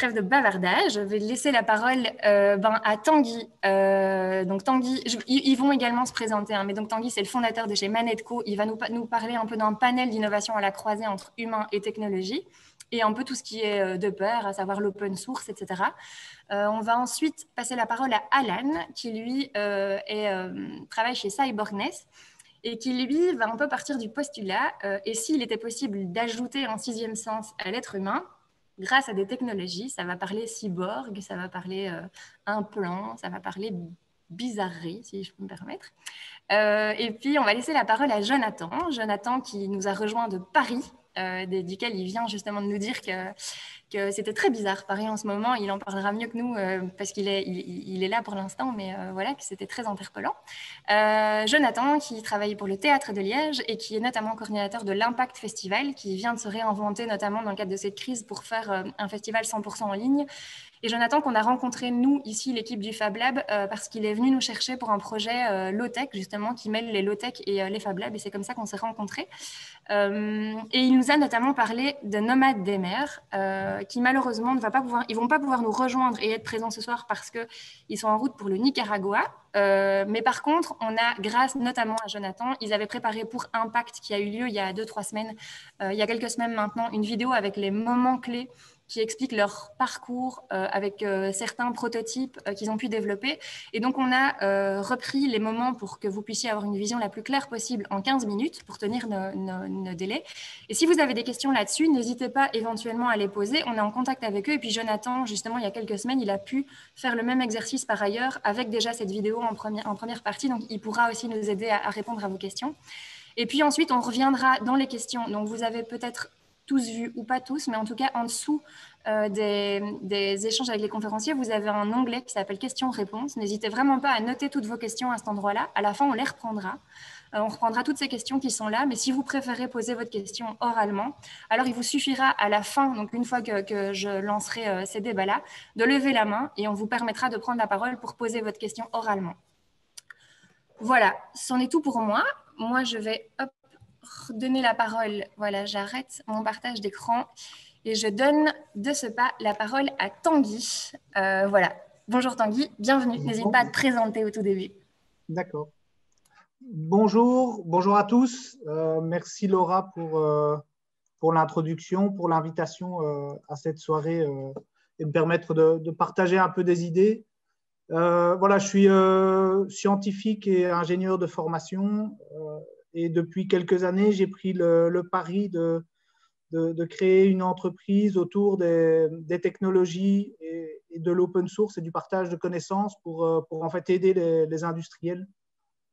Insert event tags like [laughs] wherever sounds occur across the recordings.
trêve de bavardage, je vais laisser la parole euh, ben, à Tanguy. Euh, donc Tanguy, ils vont également se présenter, hein, mais donc Tanguy, c'est le fondateur de chez Manetco. Il va nous, parler un peu d'un panel d'innovation à la croisée entre humain et technologie et un peu tout ce qui est de peur, à savoir l'open source, etc. on va ensuite passer la parole à Alan, qui lui travaille chez Cyborgness et qui, lui, va un peu partir du postulat, et s'il était possible d'ajouter un sixième sens à l'être humain, grâce à des technologies. Ça va parler cyborg, ça va parler euh, implant, ça va parler bizarrerie, si je peux me permettre. Euh, et puis, on va laisser la parole à Jonathan. Jonathan qui nous a rejoint de Paris, euh, duquel il vient justement de nous dire que c'était très bizarre. Paris en ce moment, il en parlera mieux que nous euh, parce qu'il est, il, est là pour l'instant, mais euh, voilà, que c'était très interpellant. Euh, Jonathan, qui travaille pour le Théâtre de Liège et qui est notamment coordinateur de l'Impact Festival, qui vient de se réinventer notamment dans le cadre de cette crise pour faire un festival 100% en ligne et Jonathan, qu'on a rencontré, nous, ici, l'équipe du Fab Lab, parce qu'il est venu nous chercher pour un projet low-tech, justement, qui mêle les low-tech et les Fab Labs. Et c'est comme ça qu'on s'est rencontrés. et il nous a notamment parlé de Nomades des mers, qui malheureusement ne va pas pouvoir, ils vont pas pouvoir nous rejoindre et être présents ce soir parce qu'ils sont en route pour le Nicaragua. mais par contre, on a, grâce notamment à Jonathan, ils avaient préparé pour Impact, qui a eu lieu il y a deux, trois semaines, il y a quelques semaines maintenant, une vidéo avec les moments clés qui expliquent leur parcours euh, avec euh, certains prototypes euh, qu'ils ont pu développer. Et donc, on a repris les moments pour que vous puissiez avoir une vision la plus claire possible en 15 minutes pour tenir nos, délais. Et si vous avez des questions là-dessus, n'hésitez pas éventuellement à les poser. On est en contact avec eux. Et puis, Jonathan, justement, il y a quelques semaines, il a pu faire le même exercice par ailleurs avec déjà cette vidéo en première, partie. Donc, il pourra aussi nous aider à, à répondre à vos questions. Et puis ensuite, on reviendra dans les questions. Donc, vous avez peut-être tous vus ou pas tous, mais en tout cas en dessous euh, des, échanges avec les conférenciers, vous avez un onglet qui s'appelle questions-réponses. N'hésitez vraiment pas à noter toutes vos questions à cet endroit-là. À la fin, on les reprendra. Euh, on reprendra toutes ces questions qui sont là, mais si vous préférez poser votre question oralement, alors il vous suffira à la fin, donc une fois que, je lancerai euh, ces débats-là, de lever la main et on vous permettra de prendre la parole pour poser votre question oralement. Voilà, c'en est tout pour moi. Moi, je vais hop, donner la parole. Voilà, j'arrête mon partage d'écran et je donne de ce pas la parole à Tanguy. Euh, voilà. Bonjour Tanguy, bienvenue. N'hésite pas à te présenter au tout début. D'accord. Bonjour, bonjour à tous. Euh, merci Laura pour, euh, pour l'introduction, pour l'invitation à cette soirée et me permettre de, de, partager un peu des idées. voilà, je suis scientifique et ingénieur de formation et depuis quelques années, j'ai pris le, pari de, de, créer une entreprise autour des, technologies et, de l'open source et du partage de connaissances pour, euh, pour en fait aider les, industriels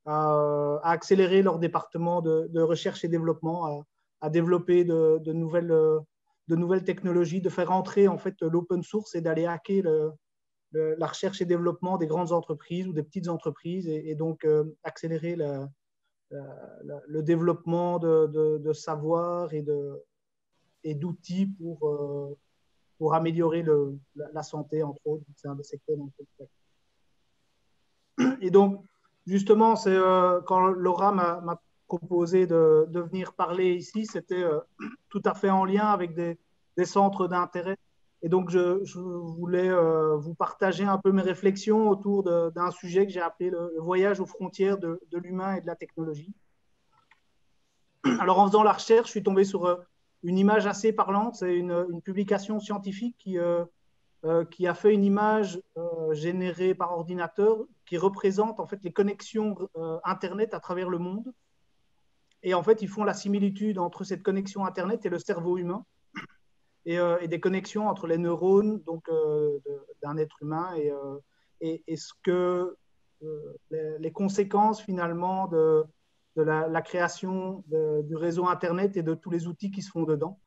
à, accélérer leur département de, recherche et développement, à, développer de, nouvelles, de nouvelles technologies, de faire entrer en fait l'open source et d'aller hacker la recherche et développement des grandes entreprises ou des petites entreprises et, donc euh, accélérer la, le développement de, de, savoir et de et d'outils pour, euh, pour améliorer la, santé, entre autres. C'est un des secteurs dans Et donc, justement, c'est euh, quand Laura m'a proposé de, de, venir parler ici, c'était euh, tout à fait en lien avec des centres d'intérêt et donc, je, voulais euh, vous partager un peu mes réflexions autour d'un sujet que j'ai appelé le, voyage aux frontières de, l'humain et de la technologie. Alors, en faisant la recherche, je suis tombé sur euh, une image assez parlante. C'est une, publication scientifique qui, euh, qui a fait une image générée par ordinateur qui représente en fait les connexions Internet à travers le monde. Et en fait, ils font la similitude entre cette connexion Internet et le cerveau humain. Euh, et, des connexions entre les neurones donc euh, d'un être humain et, euh, et, ce que les, conséquences finalement de, la, création du réseau Internet et de tous les outils qui se font dedans.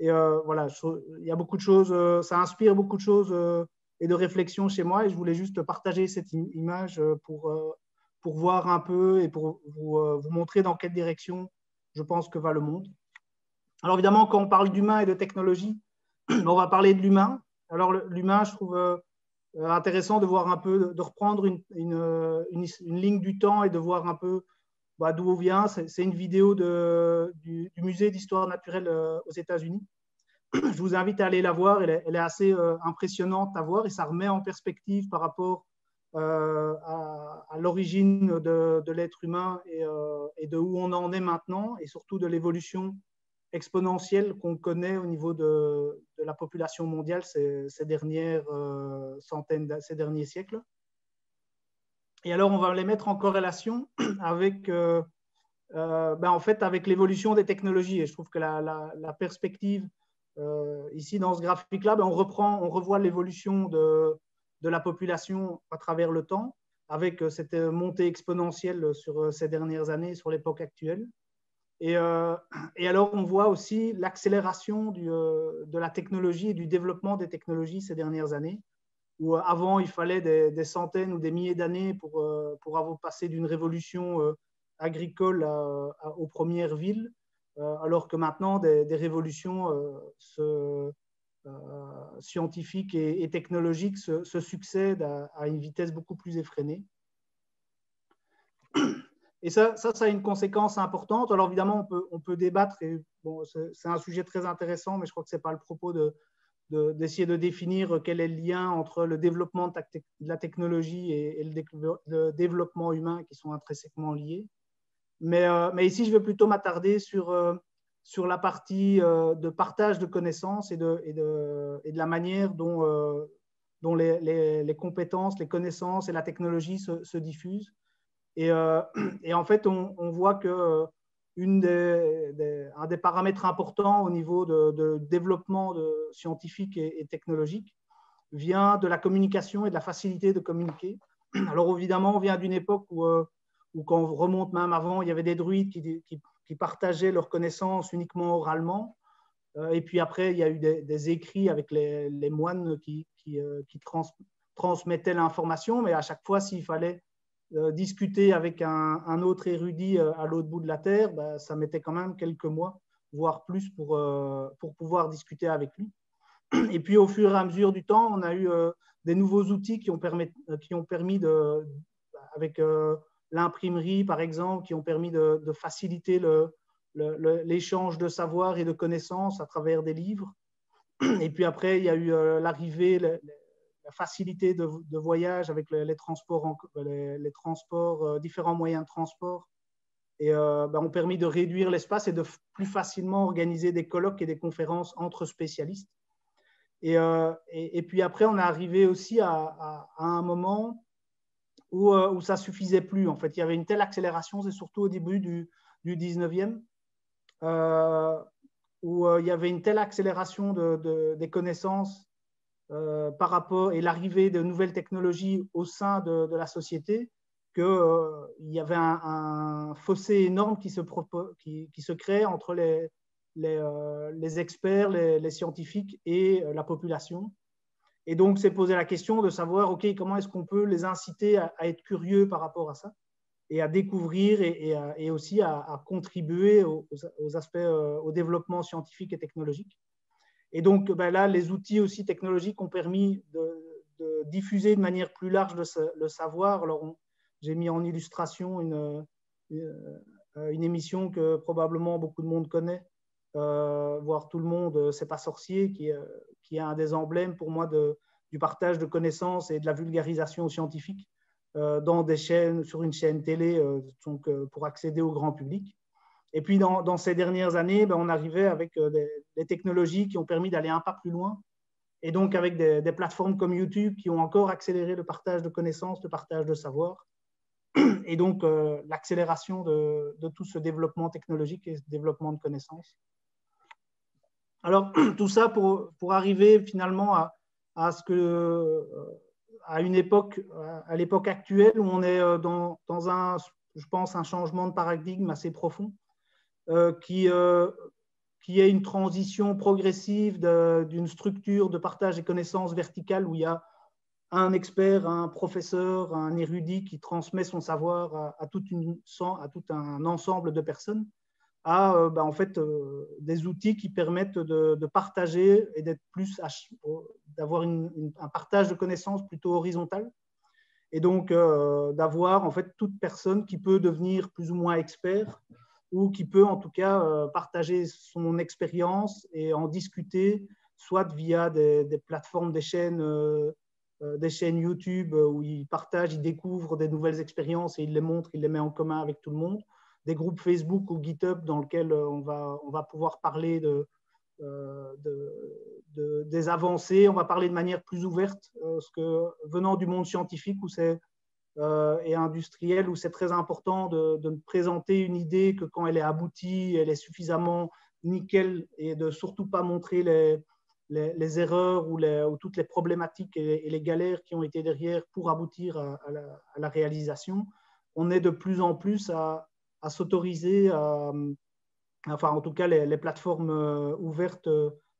Et voilà, il y a beaucoup de choses, ça inspire beaucoup de choses et de réflexions chez moi. Et je voulais juste partager cette image pour, pour voir un peu et pour vous, vous, montrer dans quelle direction je pense que va le monde. Alors évidemment, quand on parle d'humain et de technologie, [clears throat] on va parler de l'humain. Alors l'humain, je trouve euh, intéressant de voir un peu, de reprendre une, ligne du temps et de voir un peu bah, d'où on vient. C'est une vidéo du, musée d'histoire naturelle euh, aux États-Unis. [clears throat] je vous invite à aller la voir. Elle est, assez impressionnante à voir et ça remet en perspective par rapport à, l'origine de, l'être humain et, de où on en est maintenant et surtout de l'évolution exponentielle qu'on connaît au niveau de, la population mondiale ces, dernières euh, centaines, ces derniers siècles. Et alors, on va les mettre en corrélation [clears throat] avec, euh, euh, ben, en fait, avec l'évolution des technologies. Et je trouve que la, perspective ici dans ce graphique-là, ben, on reprend, on revoit l'évolution de, de la population à travers le temps, avec cette montée exponentielle sur ces dernières années, sur l'époque actuelle. Euh, et, alors, on voit aussi l'accélération euh, de la technologie et du développement des technologies ces dernières années, où euh, avant, il fallait des, centaines ou des milliers d'années pour, pour avoir passé d'une révolution agricole aux premières villes, alors que maintenant, des, révolutions scientifiques et, technologiques se, succèdent à, à, une vitesse beaucoup plus effrénée. Et ça, ça, a une conséquence importante. Alors évidemment, on peut, on peut débattre, et c'est un sujet très intéressant, mais je crois que ce n'est pas le propos d'essayer de, de, définir quel est le lien entre le développement de, la technologie et, le, développement humain qui sont intrinsèquement liés. Mais, euh, ici, je vais plutôt m'attarder sur, euh, sur la partie euh, de partage de connaissances et de, et de, et de la manière dont, dont les, compétences, les connaissances et la technologie se diffusent. Euh, [clears throat] et, en fait, on, voit que euh, des, un des paramètres importants au niveau de, développement scientifique et, technologique vient de la communication et de la facilité de communiquer. [clears throat] Alors évidemment, on vient d'une époque où, euh, où, quand on remonte même avant, il y avait des druides qui, partageaient leurs connaissances uniquement oralement. Et puis après, il y a eu des, écrits avec les, moines qui, transmettaient l'information, mais à chaque fois, s'il fallait euh, discuter avec un, autre érudit euh, à l'autre bout de la Terre, bah, ça mettait quand même quelques mois, voire plus, pour, euh, pour pouvoir discuter avec lui. Et puis, au fur et à mesure du temps, on a eu des nouveaux outils qui ont permis, qui ont permis de, avec l'imprimerie, par exemple, qui ont permis de, faciliter l'échange de savoir et de connaissances à travers des livres. Et puis après, il y a eu l'arrivée, la facilité de, voyage avec les, transports, les, transports euh, différents moyens de transport, et euh, ben, ont permis de réduire l'espace et de plus facilement organiser des colloques et des conférences entre spécialistes. Et, euh, et, puis après, on est arrivé aussi à, un moment où, où ça suffisait plus. En fait, il y avait une telle accélération, c'est surtout au début du, du 19e, où il y avait une telle accélération de, des connaissances euh, par rapport et l'arrivée de nouvelles technologies au sein de, la société qu'il euh, y avait un, fossé énorme qui se, crée entre les, euh, experts, les, scientifiques et la population. Et donc, c'est poser la question de savoir, OK, comment est-ce qu'on peut les inciter à, être curieux par rapport à ça et à découvrir et, aussi à, contribuer aux aspects, au développement scientifique et technologique. Et donc ben là, les outils aussi technologiques ont permis de, diffuser de manière plus large le, savoir. Alors, j'ai mis en illustration une, euh, une, émission que probablement beaucoup de monde connaît, euh, voire tout le monde, euh, C'est pas sorcier, qui, qui est un des emblèmes pour moi du partage de connaissances et de la vulgarisation scientifique dans des chaînes, sur une chaîne télé, donc, pour accéder au grand public. Et puis, dans, ces dernières années, ben, on arrivait avec euh, des, technologies qui ont permis d'aller un pas plus loin. Et donc, avec des, plateformes comme YouTube qui ont encore accéléré le partage de connaissances, le partage de savoir. [clears throat] Et donc, euh, l'accélération de, tout ce développement technologique et ce développement de connaissances. Alors, [clears throat] tout ça pour, pour arriver finalement à, à, ce que, euh, à une époque, à l'époque actuelle où on est dans, dans un, je pense, un changement de paradigme assez profond euh, qui, euh, qui est une transition progressive d'une structure de partage des connaissances verticale où il y a un expert, un professeur, un érudit qui transmet son savoir à, tout un ensemble de personnes, à euh, en fait, des outils qui permettent de, partager et d'être plus d'avoir un partage de connaissances plutôt horizontal. Et donc d'avoir en fait toute personne qui peut devenir plus ou moins expert ou qui peut en tout cas partager son expérience et en discuter, soit via des, plateformes, des chaînes, des chaînes YouTube où il partage, il découvre des nouvelles expériences et il les montre, il les met en commun avec tout le monde, des groupes Facebook ou GitHub dans lesquels on va, on va pouvoir parler de, de, des avancées. On va parler de manière plus ouverte, venant du monde scientifique où c'est euh, et industriel, où c'est très important de, présenter une idée que quand elle est aboutie, elle est suffisamment nickel et de surtout pas montrer les, erreurs ou, toutes les problématiques et, les galères qui ont été derrière pour aboutir à, la, réalisation. On est de plus en plus à, s'autoriser, enfin en tout cas les, plateformes euh, ouvertes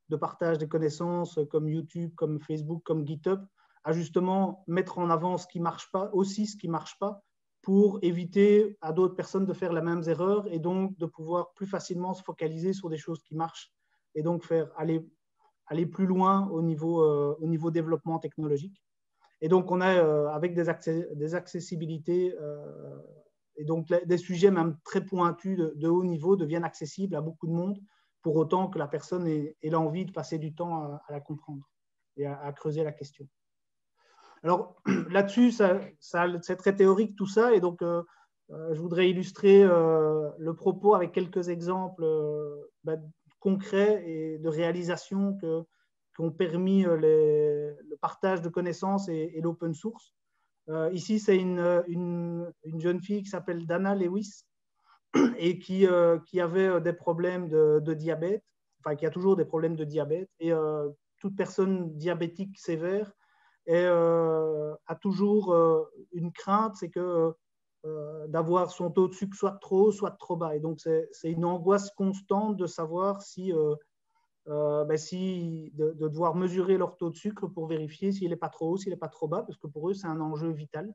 de partage des connaissances comme YouTube, comme Facebook, comme GitHub, à justement mettre en avant ce qui marche pas, aussi ce qui marche pas, pour éviter à d'autres personnes de faire la même erreur et donc de pouvoir plus facilement se focaliser sur des choses qui marchent et donc faire aller, aller plus loin au niveau, euh, au niveau développement technologique. Et donc, on a, euh, avec des, accès, des accessibilités euh, et donc des sujets même très pointus de, haut niveau deviennent accessibles à beaucoup de monde, pour autant que la personne ait, l'envie de passer du temps à, la comprendre et à creuser la question. Alors [clears throat] là-dessus, c'est très théorique tout ça, et donc euh, euh, je voudrais illustrer euh, le propos avec quelques exemples bah, concrets et de réalisation qui ont permis le partage de connaissances et, l'open source. ici, c'est une, jeune fille qui s'appelle Dana Lewis [clears throat] et qui, avait des problèmes de, diabète, enfin qui a toujours des problèmes de diabète, et toute personne diabétique sévère et euh, a toujours euh, une crainte, c'est que euh, d'avoir son taux de sucre soit trop haut, soit trop bas. Et donc, c'est une angoisse constante de savoir si, ben de, devoir mesurer leur taux de sucre pour vérifier s'il n'est pas trop haut, s'il n'est pas trop bas, parce que pour eux, c'est un enjeu vital.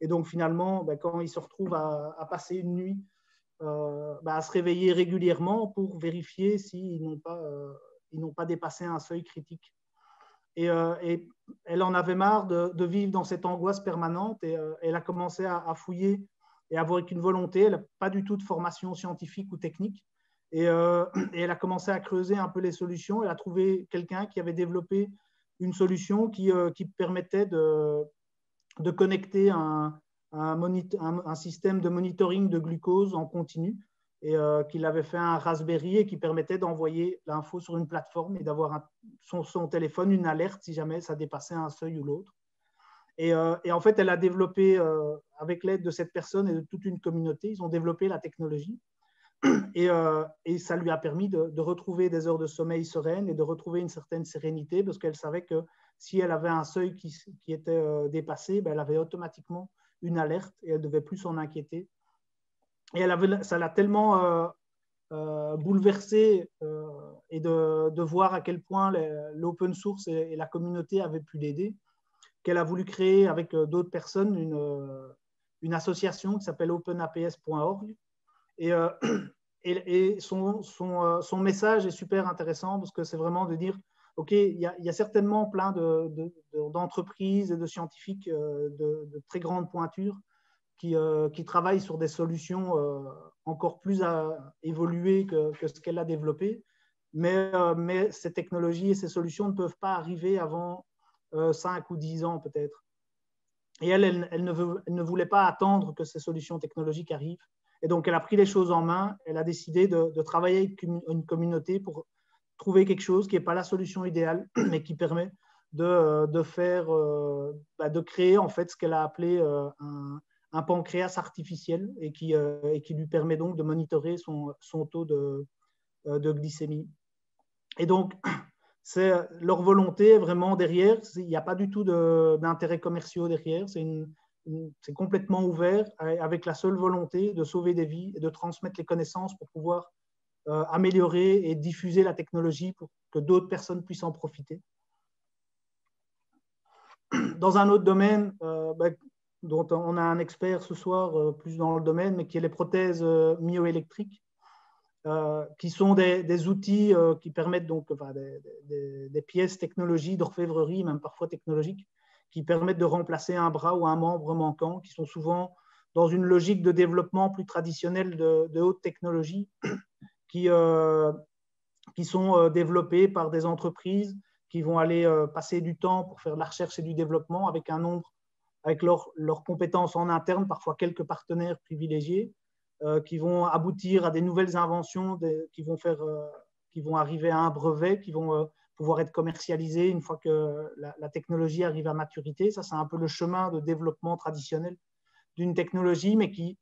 Et donc, finalement, ben, quand ils se retrouvent à, passer une nuit, ben, à se réveiller régulièrement pour vérifier s'ils n'ont pas dépassé un seuil critique. Euh, et, elle en avait marre de, vivre dans cette angoisse permanente et euh, elle a commencé à, fouiller et avoir une volonté. Elle n'a pas du tout de formation scientifique ou technique. Euh, [clears throat] et, elle a commencé à creuser un peu les solutions. Elle a trouvé quelqu'un qui avait développé une solution qui, permettait de, connecter un, système de monitoring de glucose en continu et euh, qu'il avait fait un Raspberry et qui permettait d'envoyer l'info sur une plateforme et d'avoir son, son, téléphone une alerte si jamais ça dépassait un seuil ou l'autre. Et, euh, en fait, elle a développé, euh, avec l'aide de cette personne et de toute une communauté, ils ont développé la technologie. [clears throat] Et, ça lui a permis de, retrouver des heures de sommeil sereines et de retrouver une certaine sérénité parce qu'elle savait que si elle avait un seuil qui, qui était dépassé, ben, elle avait automatiquement une alerte et elle ne devait plus s'en inquiéter et elle avait, ça l'a tellement euh, euh, bouleversée euh, et de, de, voir à quel point l'open source et, la communauté avaient pu l'aider, qu'elle a voulu créer avec d'autres personnes une, une association qui s'appelle openaps.org. [clears throat] Et, et, son, son, son, message est super intéressant parce que c'est vraiment de dire, OK, il y, a, certainement plein d'entreprises de, et de scientifiques de, de, très grande pointure euh, qui, travaille sur des solutions euh, encore plus évoluées que, ce qu'elle a développé. Mais, euh, mais, ces technologies et ces solutions ne peuvent pas arriver avant 5 ou 10 ans peut-être. Et elle, elle, ne voulait pas attendre que ces solutions technologiques arrivent. Et donc, elle a pris les choses en main. Elle a décidé de, travailler avec une, communauté pour trouver quelque chose qui n'est pas la solution idéale, [clears throat] mais qui permet de, bah, de créer en fait ce qu'elle a appelé un, un pancréas artificiel et qui, euh, et qui lui permet donc de monitorer son, son taux de, euh, de, glycémie. Et donc, [clears throat] c'est leur volonté vraiment derrière. Il n'y a pas du tout d'intérêts commerciaux derrière. C'est complètement ouvert avec la seule volonté de sauver des vies et de transmettre les connaissances pour pouvoir euh, améliorer et diffuser la technologie pour que d'autres personnes puissent en profiter. [clears throat] Dans un autre domaine, ben, dont on a un expert ce soir euh, plus dans le domaine, mais qui est les prothèses euh, myoélectriques, euh, qui sont des, outils qui permettent donc des, pièces technologiques d'orfèvrerie, même parfois technologiques, qui permettent de remplacer un bras ou un membre manquant, qui sont souvent dans une logique de développement plus traditionnelle de, haute technologie [coughs] qui, qui sont développées par des entreprises qui vont aller passer du temps pour faire de la recherche et du développement avec un nombre, avec leurs compétences en interne, parfois quelques partenaires privilégiés, qui vont aboutir à des nouvelles inventions qui, vont faire, qui vont arriver à un brevet, qui vont pouvoir être commercialisé une fois que la, technologie arrive à maturité. Ça, c'est un peu le chemin de développement traditionnel d'une technologie, mais qui,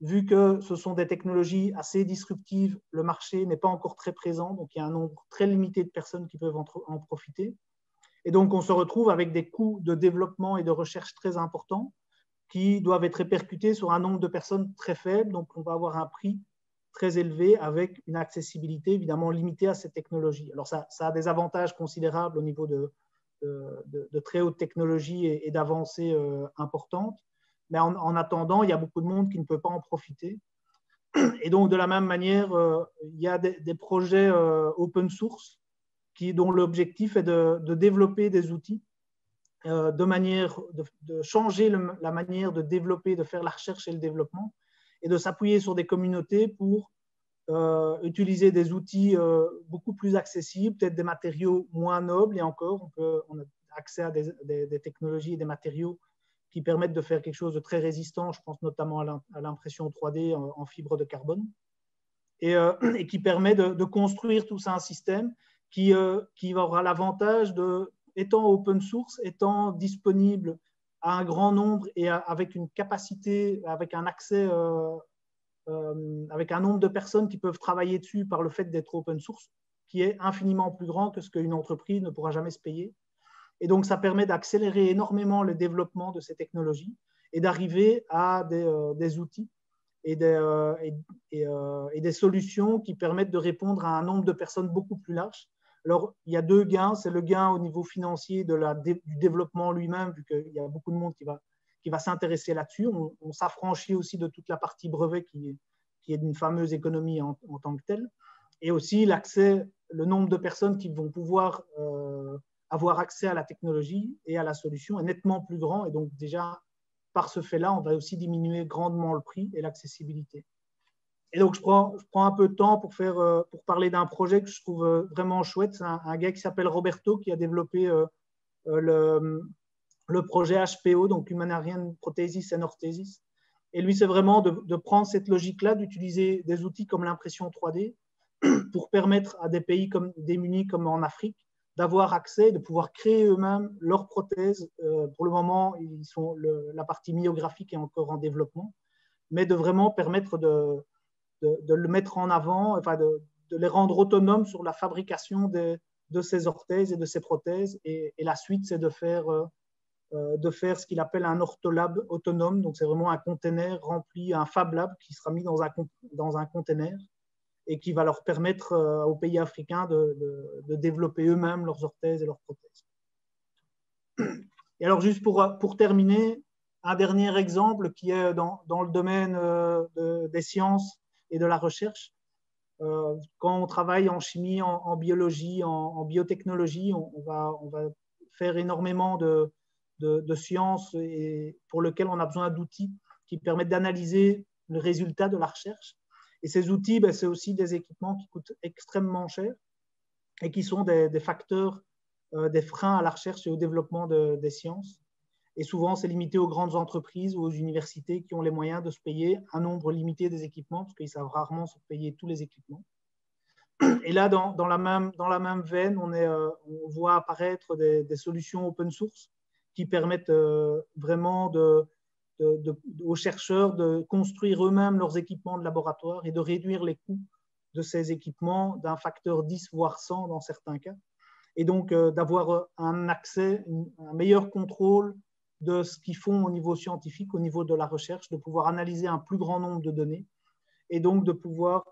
vu que ce sont des technologies assez disruptives, le marché n'est pas encore très présent, donc il y a un nombre très limité de personnes qui peuvent en, en profiter. Et donc, on se retrouve avec des coûts de développement et de recherche très importants qui doivent être répercutés sur un nombre de personnes très faible. Donc, on va avoir un prix très élevé avec une accessibilité évidemment limitée à cette technologie. Alors ça, a des avantages considérables au niveau de, très haute technologie et, d'avancées euh, importantes, mais en, attendant, il y a beaucoup de monde qui ne peut pas en profiter. Et donc de la même manière, euh, il y a des, projets euh, open source qui, dont l'objectif est de, développer des outils de manière de, changer la manière de développer, de faire la recherche et le développement et de s'appuyer sur des communautés pour euh, utiliser des outils euh, beaucoup plus accessibles, peut-être des matériaux moins nobles et encore, on, a accès à des, technologies et des matériaux qui permettent de faire quelque chose de très résistant, je pense notamment à l'impression 3D en, fibre de carbone, euh, [clears throat] et qui permet de, construire tout ça un système qui, qui aura l'avantage de, étant open source, étant disponible à un grand nombre et avec une capacité, avec un accès, euh, euh, avec un nombre de personnes qui peuvent travailler dessus par le fait d'être open source, qui est infiniment plus grand que ce qu'une entreprise ne pourra jamais se payer. Et donc, ça permet d'accélérer énormément le développement de ces technologies et d'arriver à des, euh, outils et des, et des solutions qui permettent de répondre à un nombre de personnes beaucoup plus large alors, il y a deux gains. C'est le gain au niveau financier du développement lui-même, vu qu'il y a beaucoup de monde qui va, qui va s'intéresser là-dessus. On, s'affranchit aussi de toute la partie brevet qui, qui est d'une fameuse économie en, tant que telle. Et aussi l'accès, le nombre de personnes qui vont pouvoir euh, avoir accès à la technologie et à la solution est nettement plus grand. Et donc, déjà, par ce fait-là, on va aussi diminuer grandement le prix et l'accessibilité. Et donc, je prends, un peu de temps pour, euh, parler d'un projet que je trouve euh, vraiment chouette. C'est un, gars qui s'appelle Roberto qui a développé euh, le, projet HPO, donc Humanitarian Prothesis and Orthesis. Et lui, c'est vraiment de, de, prendre cette logique-là, d'utiliser des outils comme l'impression 3D [clears throat] pour permettre à des pays comme, démunis comme en Afrique d'avoir accès, de pouvoir créer eux-mêmes leurs prothèses. pour le moment, ils sont la partie myographique est encore en développement, mais de vraiment permettre de, de, le mettre en avant, enfin de, les rendre autonomes sur la fabrication de ces orthèses et de ces prothèses. Et, la suite, c'est de faire, euh, euh, de faire ce qu'il appelle un ortholab autonome. Donc, c'est vraiment un container rempli, un Fab Lab qui sera mis dans un, dans un container et qui va leur permettre euh, aux pays africains de, de développer eux-mêmes leurs orthèses et leurs prothèses. Et alors, juste pour, pour terminer, un dernier exemple qui est dans, dans le domaine des sciences et de la recherche. Euh, quand on travaille en chimie, en, biologie, en, biotechnologie, on, va, faire énormément de, de, sciences et pour lesquelles on a besoin d'outils qui permettent d'analyser le résultat de la recherche. Et ces outils, ben, c'est aussi des équipements qui coûtent extrêmement cher et qui sont des, facteurs, euh, des freins à la recherche et au développement des sciences. Et souvent, c'est limité aux grandes entreprises ou aux universités qui ont les moyens de se payer un nombre limité des équipements, parce qu'ils savent rarement se payer tous les équipements. Et là, dans, la, même, veine, on, euh, voit apparaître des, solutions open source qui permettent euh, vraiment aux chercheurs de construire eux-mêmes leurs équipements de laboratoire et de réduire les coûts de ces équipements d'un facteur 10, voire 100 dans certains cas. Et donc, euh, d'avoir un accès, un meilleur contrôle de ce qu'ils font au niveau scientifique, au niveau de la recherche, de pouvoir analyser un plus grand nombre de données et donc de pouvoir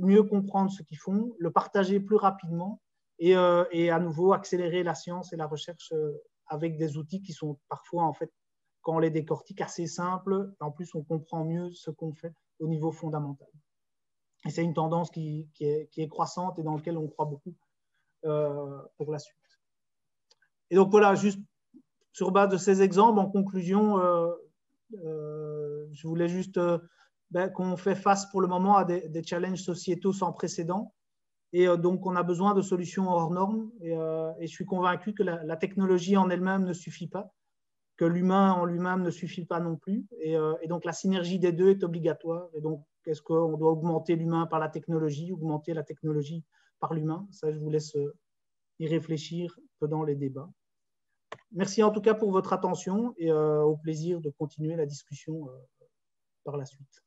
mieux comprendre ce qu'ils font, le partager plus rapidement et, euh, et, à nouveau accélérer la science et la recherche euh, avec des outils qui sont parfois, en fait, quand on les décortique, assez simples. En plus, on comprend mieux ce qu'on fait au niveau fondamental. Et c'est une tendance qui, est, croissante et dans laquelle on croit beaucoup euh, pour la suite. Et donc voilà, juste sur base de ces exemples, en conclusion, euh, euh, je voulais juste ben, qu'on fait face pour le moment à des, challenges sociétaux sans précédent. Et donc, on a besoin de solutions hors normes. Et, je suis convaincu que la technologie en elle-même ne suffit pas que l'humain en lui-même ne suffit pas non plus. Euh, et, donc la synergie des deux est obligatoire. Et donc, est-ce qu'on doit augmenter l'humain par la technologie, augmenter la technologie par l'humain? Ça, je vous laisse euh, y réfléchir pendant les débats. Merci en tout cas pour votre attention et euh, au plaisir de continuer la discussion par la suite.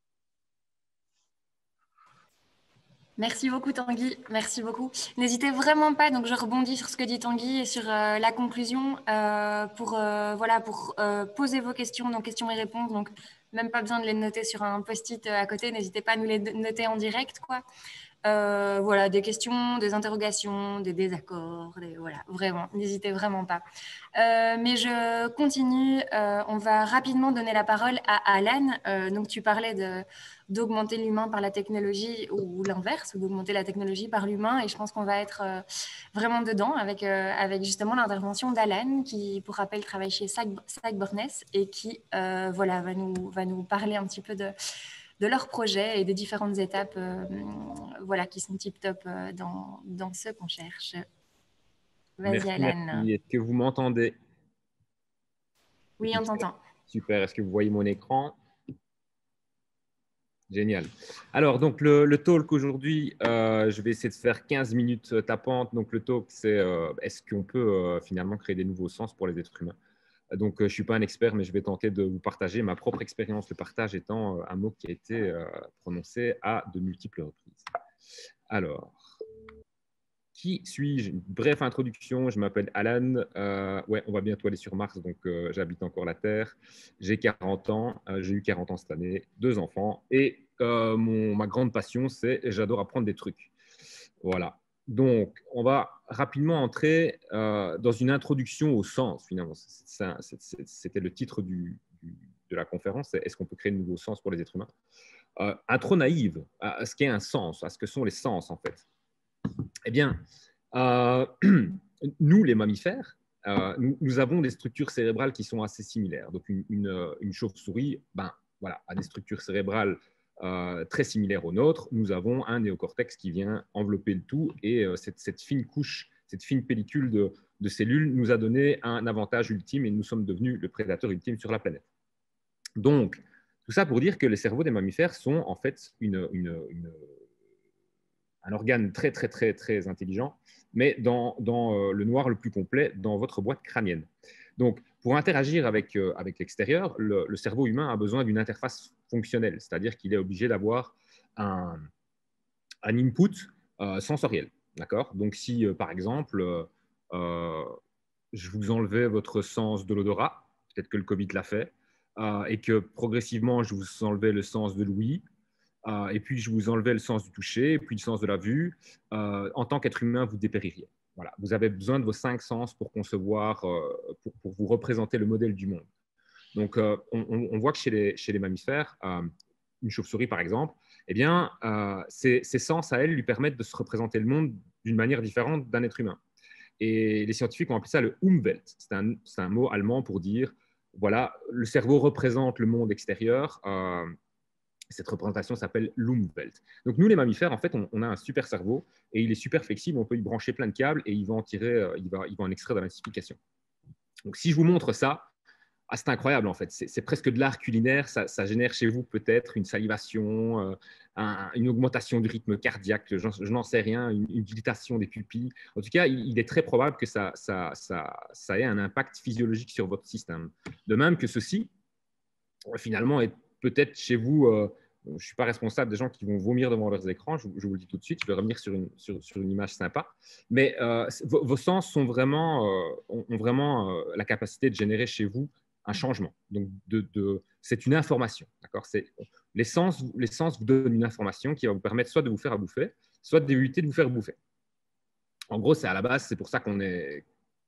Merci beaucoup Tanguy, merci beaucoup. N'hésitez vraiment pas, donc je rebondis sur ce que dit Tanguy et sur euh, la conclusion euh, pour, euh, voilà, pour poser vos questions, donc questions et réponses. Donc même pas besoin de les noter sur un post-it à côté, n'hésitez pas à nous les noter en direct. Quoi. Euh, voilà, des questions, des interrogations, des désaccords, voilà, vraiment, n'hésitez vraiment pas. Euh, mais je continue, euh, on va rapidement donner la parole à Alan. donc tu parlais d'augmenter l'humain par la technologie ou, l'inverse, ou d'augmenter la technologie par l'humain, et je pense qu'on va être vraiment dedans avec, avec justement l'intervention d'Alan, qui pour rappel travaille chez Sac, et qui voilà, va, nous, va nous parler un petit peu de de leur projet et des différentes étapes euh, voilà, qui sont tip-top euh, dans, dans, ce qu'on cherche. Vas-y, Alain. Est-ce que vous m'entendez? Oui, on t'entend. Super. Est-ce que vous voyez mon écran? Génial. Alors, donc, le, talk aujourd'hui, euh, je vais essayer de faire 15 minutes tapantes. Donc, le talk, c'est est-ce qu'on peut finalement créer des nouveaux sens pour les êtres humains? Donc, euh, je ne suis pas un expert, mais je vais tenter de vous partager ma propre expérience, le partage étant euh, un mot qui a été euh, prononcé à de multiples reprises. Alors, qui suis-je? Bref introduction, je m'appelle Alan. ouais, on va bientôt aller sur Mars, donc j'habite encore la Terre. J'ai 40 ans, j'ai eu 40 ans cette année, deux enfants. Et mon, ma grande passion, c'est j'adore apprendre des trucs. Voilà. Donc, on va rapidement entrer euh, dans une introduction au sens, finalement. C'était le titre de la conférence, est-ce qu'on peut créer de nouveaux sens pour les êtres humains? Euh, Intro naïve à, ce qu'est un sens, à ce que sont les sens, en fait. Eh bien, euh, [clears throat] nous, les mammifères, nous, avons des structures cérébrales qui sont assez similaires. Donc, une, une chauve-souris ben, voilà, a des structures cérébrales euh, très similaire au nôtre, nous avons un néocortex qui vient envelopper le tout et euh, cette, fine couche, cette fine pellicule de, cellules nous a donné un avantage ultime et nous sommes devenus le prédateur ultime sur la planète. Donc, tout ça pour dire que les cerveaux des mammifères sont en fait un organe très très très très intelligent, mais dans, euh, le noir le plus complet, dans votre boîte crânienne. Donc, pour interagir avec, avec l'extérieur, le, cerveau humain a besoin d'une interface fonctionnelle, c'est-à-dire qu'il est obligé d'avoir un, un, input euh, sensoriel. D'accord? Donc, si, euh, par exemple, je vous enlevais votre sens de l'odorat, peut-être que le Covid l'a fait, et que progressivement, je vous enlevais le sens de l'ouïe, et puis je vous enlevais le sens du toucher, et puis le sens de la vue, en tant qu'être humain, vous dépéririez. Voilà, vous avez besoin de vos cinq sens pour concevoir, euh, pour, vous représenter le modèle du monde. Donc, euh, on, voit que chez les, mammifères, euh, une chauve-souris par exemple, eh bien, ses, sens à elle lui permettent de se représenter le monde d'une manière différente d'un être humain. Et les scientifiques ont appelé ça le Umwelt. C'est un, mot allemand pour dire, voilà, le cerveau représente le monde extérieur cette représentation s'appelle l'Umwelt. Donc nous, les mammifères, en fait, on, a un super cerveau et il est super flexible. On peut y brancher plein de câbles et il va en tirer, euh, il, va, il va en extraire de la Donc si je vous montre ça, ah, c'est incroyable en fait. C'est presque de l'art culinaire. Ça, génère chez vous peut-être une salivation, euh, une augmentation du rythme cardiaque. Je, n'en sais rien, une, dilatation des pupilles. En tout cas, il, est très probable que ça, ait un impact physiologique sur votre système. De même que ceci, finalement, est peut-être chez vous, euh, je ne suis pas responsable des gens qui vont vomir devant leurs écrans, je, vous le dis tout de suite, je vais revenir sur une, image sympa. Mais euh, vos, sens ont, vraiment la capacité de générer chez vous un changement. Donc, de, c'est une information. D'accord? Les, sens, les sens vous donnent une information qui va vous permettre soit de vous faire bouffer, soit d'éviter de vous faire bouffer. En gros, c'est à la base, c'est pour ça qu'on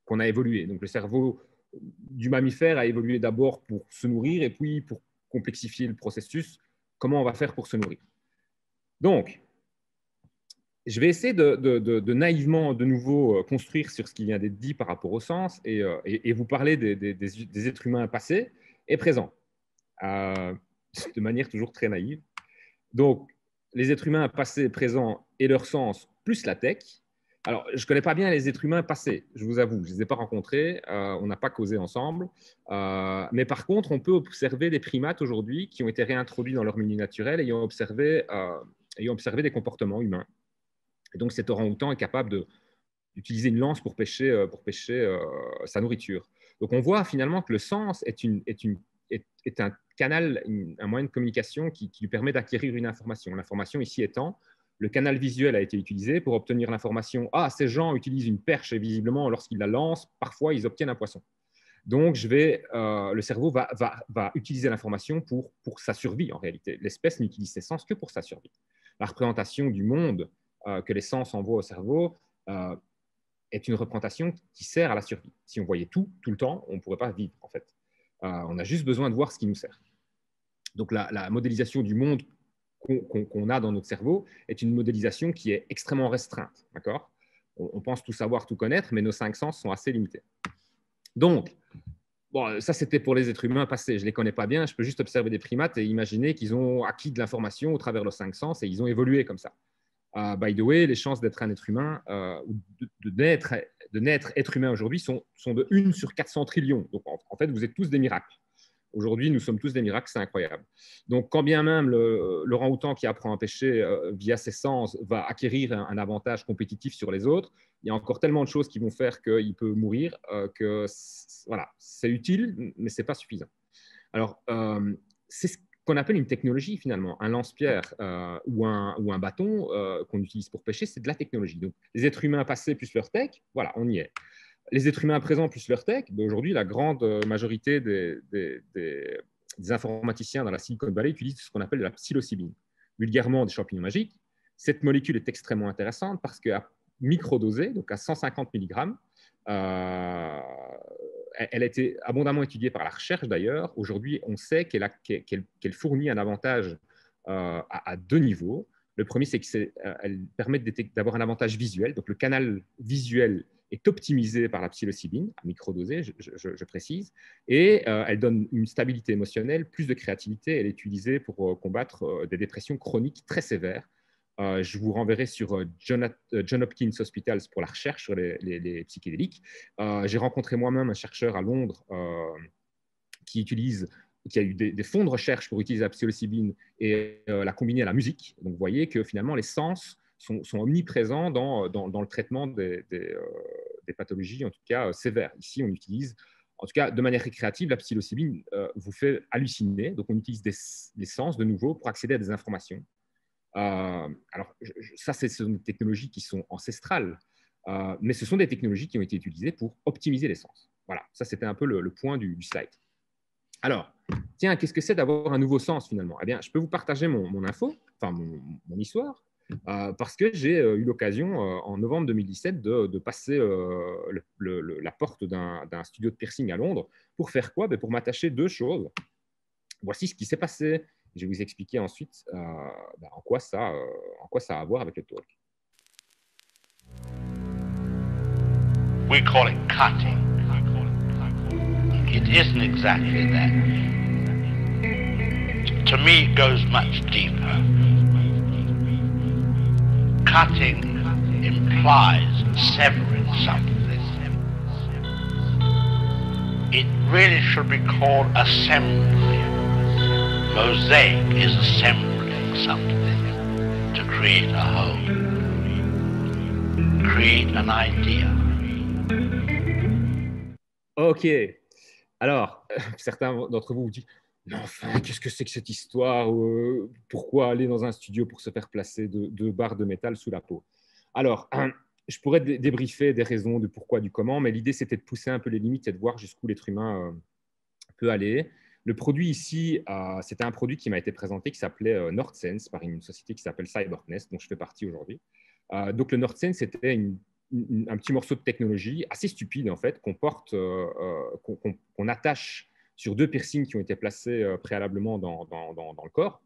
qu'on a évolué. Donc, le cerveau du mammifère a évolué d'abord pour se nourrir et puis pour complexifier le processus, comment on va faire pour se nourrir. Donc, je vais essayer de, naïvement, de nouveau, euh, construire sur ce qui vient d'être dit par rapport au sens et, euh, vous parler des, êtres humains passés et présents. Euh, de manière toujours très naïve. Donc, les êtres humains passés, présents et leur sens, plus la tech. Alors, je ne connais pas bien les êtres humains passés, je vous avoue, je ne les ai pas rencontrés, on n'a pas causé ensemble. Mais par contre, on peut observer des primates aujourd'hui qui ont été réintroduits dans leur milieu naturel ayant observé, ayant observé des comportements humains. Et donc, cet orang-outan est capable d'utiliser une lance pour pêcher, pour pêcher sa nourriture. Donc, on voit finalement que le sens est, un canal, un moyen de communication qui, lui permet d'acquérir une information. L'information ici étant, le canal visuel a été utilisé pour obtenir l'information. Ah, ces gens utilisent une perche et visiblement, lorsqu'ils la lancent, parfois ils obtiennent un poisson. Donc, euh, le cerveau va, utiliser l'information pour sa survie en réalité. L'espèce n'utilise ses sens que pour sa survie. La représentation du monde euh, que les sens envoient au cerveau euh, est une représentation qui sert à la survie. Si on voyait tout, tout le temps, on ne pourrait pas vivre en fait. on a juste besoin de voir ce qui nous sert. Donc la, modélisation du monde qu'on a dans notre cerveau est une modélisation qui est extrêmement restreinte. D'accord? On, pense tout savoir, tout connaître, mais nos cinq sens sont assez limités. Donc, bon, ça c'était pour les êtres humains passés. Je ne les connais pas bien. Je peux juste observer des primates et imaginer qu'ils ont acquis de l'information au travers de leurs cinq sens et ils ont évolué comme ça. Uh, by the way, les chances d'être un être humain euh, de, naître, de, naître, être humain aujourd'hui sont, de 1 sur 400 trillions. Donc en fait, vous êtes tous des miracles. Aujourd'hui, nous sommes tous des miracles, c'est incroyable. Donc, quand bien même le, Outan qui apprend à pêcher euh, via ses sens va acquérir un, avantage compétitif sur les autres, il y a encore tellement de choses qui vont faire qu'il peut mourir euh, que voilà, c'est utile, mais ce n'est pas suffisant. Alors, euh, c'est ce qu'on appelle une technologie finalement. Un lance-pierre ou, un, ou un bâton qu'on utilise pour pêcher, c'est de la technologie. Donc, les êtres humains passés plus leur tech, voilà, on y est les êtres humains présents plus leur tech, ben, aujourd'hui, la grande majorité des, informaticiens dans la Silicon Valley utilisent ce qu'on appelle de la psilocybine, vulgairement des champignons magiques. Cette molécule est extrêmement intéressante parce qu'à microdosée, donc à 150 mg, euh, elle a été abondamment étudiée par la recherche d'ailleurs. Aujourd'hui, on sait qu'elle fournit un avantage euh, à, deux niveaux. Le premier, c'est qu'elle euh, permet d'avoir un avantage visuel. Donc, le canal visuel est optimisée par la psilocybine, à microdosée, je, je, précise, et euh, elle donne une stabilité émotionnelle, plus de créativité. Elle est utilisée pour combattre des dépressions chroniques très sévères. Je vous renverrai sur John, John, Hopkins Hospitals pour la recherche sur les, psychédéliques. J'ai rencontré moi-même un chercheur à Londres qui utilise qui a eu des, fonds de recherche pour utiliser la psilocybine et la combiner à la musique. Donc, vous voyez que finalement, les sens sont, omniprésents dans, dans, le traitement des, des, euh, pathologies, en tout cas euh, sévères. Ici, on utilise, en tout cas de manière récréative, la psilocybine euh, vous fait halluciner. Donc, on utilise des, sens de nouveau pour accéder à des informations. Alors, ça, ce sont des technologies qui sont ancestrales, mais ce sont des technologies qui ont été utilisées pour optimiser les sens. Voilà, ça, c'était un peu le, point du, slide. Alors, tiens, qu'est-ce que c'est d'avoir un nouveau sens finalement? Eh bien, je peux vous partager mon, info, enfin mon, histoire. Euh, parce que j'ai euh, eu l'occasion euh, en novembre 2017 de, passer la porte d'un studio de piercing à Londres. Pour faire quoi? Ben, Pour m'attacher deux choses. Voici ce qui s'est passé. Je vais vous expliquer ensuite ben, en, quoi ça, en quoi ça a à voir avec le talk. We call it cutting. It isn't exactly that. To me, it goes much deeper. cutting implies severing something. It really should be called assembly. Mosaic is assembling something to create a whole, create an idea. Ok. Alors, [laughs] certains d'entre vous vous disent mais enfin, qu'est-ce que c'est que cette histoire euh, Pourquoi aller dans un studio pour se faire placer deux, barres de métal sous la peau? Alors, [clears throat] je pourrais débriefer des raisons, de pourquoi, du comment, mais l'idée, c'était de pousser un peu les limites et de voir jusqu'où l'être humain euh, peut aller. Le produit ici, euh, c'était un produit qui m'a été présenté qui s'appelait NordSense par une société qui s'appelle CyberNest, dont je fais partie aujourd'hui. donc, le NordSense, c'était un petit morceau de technologie assez stupide, en fait, qu'on porte, qu'on attache sur deux piercings qui ont été placés euh, préalablement dans, le corps.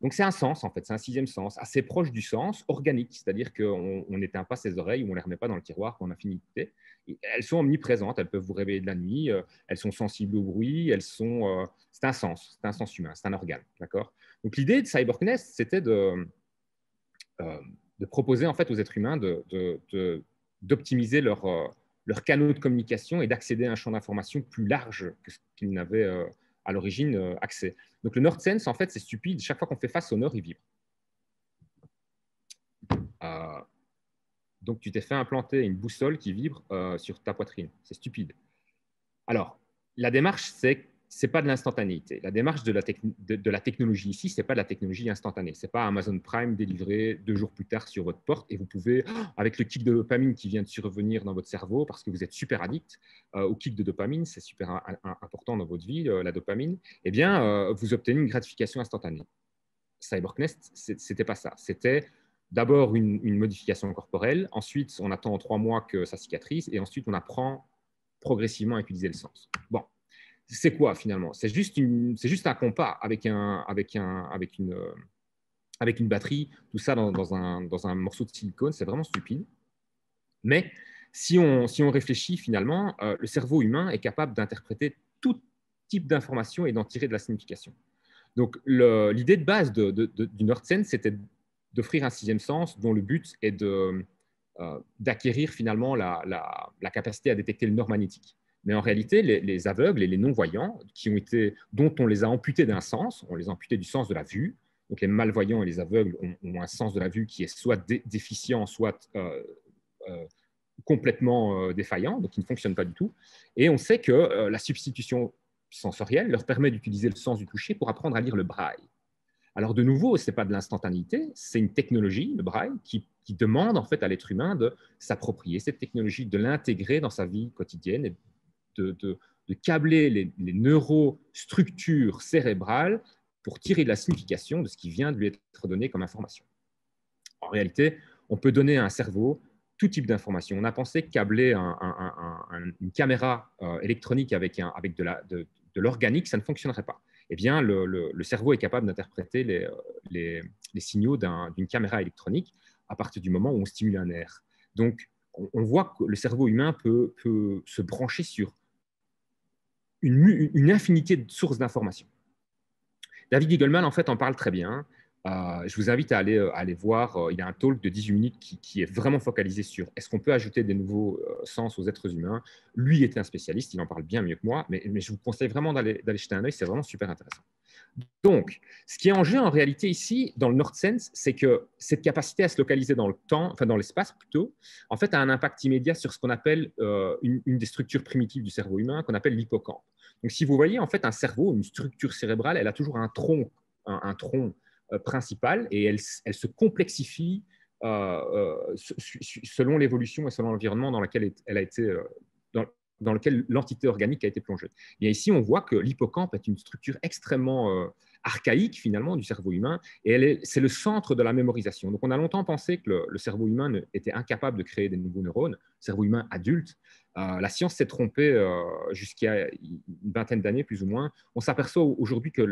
Donc c'est un sens en fait, c'est un sixième sens, assez proche du sens organique, c'est-à-dire qu'on n'éteint pas ses oreilles ou on ne les remet pas dans le tiroir quand on a fini d'écouter. Elles sont omniprésentes, elles peuvent vous réveiller de la nuit, euh, elles sont sensibles au bruit, elles sont. Euh, c'est un sens, c'est un sens humain, c'est un organe, d'accord? Donc l'idée de CyberNest, c'était de, euh, de proposer en fait aux êtres humains d'optimiser de, leur, leur canaux de communication et d'accéder à un champ d'information plus large que ce qu'ils n'avaient à l'origine accès. Donc le NordSense, en fait, c'est stupide. Chaque fois qu'on fait face au nord, il vibre. Euh, donc tu t'es fait implanter une boussole qui vibre euh, sur ta poitrine. C'est stupide. Alors, la démarche, c'est c'est pas de l'instantanéité. La démarche de la, technologie ici, c'est pas de la technologie instantanée. C'est pas Amazon Prime délivré deux jours plus tard sur votre porte et vous pouvez, [gasps] avec le kick de dopamine qui vient de survenir dans votre cerveau parce que vous êtes super addict euh, au kick de dopamine, c'est super important dans votre vie, euh, la dopamine, eh bien, euh, vous obtenez une gratification instantanée. CyberNest, c'était pas ça. C'était d'abord une, une modification corporelle, ensuite on attend trois mois que ça cicatrise et ensuite on apprend progressivement à utiliser le sens. Bon, c'est quoi finalement? C'est juste, un compas avec, euh, une batterie, tout ça dans, un, morceau de silicone, c'est vraiment stupide. Mais si on, réfléchit finalement, euh, le cerveau humain est capable d'interpréter tout type d'information et d'en tirer de la signification. Donc l'idée de base de, du NordSense, c'était d'offrir un sixième sens dont le but est de, euh, d'acquérir finalement la, capacité à détecter le nord magnétique. Mais en réalité, les, aveugles et les non-voyants, dont on les a amputés d'un sens, on les a amputés du sens de la vue. Donc les malvoyants et les aveugles ont, un sens de la vue qui est soit déficient, soit euh, euh, complètement euh, défaillant, donc qui ne fonctionne pas du tout. Et on sait que la substitution sensorielle leur permet d'utiliser le sens du toucher pour apprendre à lire le braille. Alors de nouveau, ce n'est pas de l'instantanéité, c'est une technologie, le braille, qui, demande en fait à l'être humain de s'approprier cette technologie, de l'intégrer dans sa vie quotidienne de, câbler les, neurostructures cérébrales pour tirer de la signification de ce qui vient de lui être donné comme information. En réalité, on peut donner à un cerveau tout type d'information. On a pensé câbler une caméra euh, électronique avec, de l'organique, ça ne fonctionnerait pas. Eh bien, le, cerveau est capable d'interpréter les, les, signaux d'une caméra électronique à partir du moment où on stimule un nerf. Donc, on, voit que le cerveau humain peut se brancher sur une, infinité de sources d'informations. David Eagleman, en fait, en parle très bien. Euh, je vous invite à aller, euh, aller voir. Euh, il a un talk de 18 minutes qui, est vraiment focalisé sur est-ce qu'on peut ajouter des nouveaux sens aux êtres humains. Lui était un spécialiste, il en parle bien mieux que moi, mais, mais je vous conseille vraiment d'aller jeter un œil, c'est vraiment super intéressant. Donc, ce qui est en jeu en réalité ici, dans le NordSense, c'est que cette capacité à se localiser dans le temps, enfin dans l'espace plutôt, en fait, a un impact immédiat sur ce qu'on appelle euh, une, des structures primitives du cerveau humain, qu'on appelle l'hippocampe. Donc, si vous voyez, en fait, un cerveau, une structure cérébrale, elle a toujours un tronc, un, tronc euh, principal et elle, elle se complexifie euh, selon l'évolution et selon l'environnement dans lequel elle a été, dans lequel l'entité organique a été plongée. Et ici, on voit que l'hippocampe est une structure extrêmement euh, archaïque finalement du cerveau humain, et c'est le centre de la mémorisation. Donc on a longtemps pensé que le, cerveau humain était incapable de créer des nouveaux neurones, cerveau humain adulte. Euh, la science s'est trompée euh, jusqu'à une vingtaine d'années plus ou moins. On s'aperçoit aujourd'hui que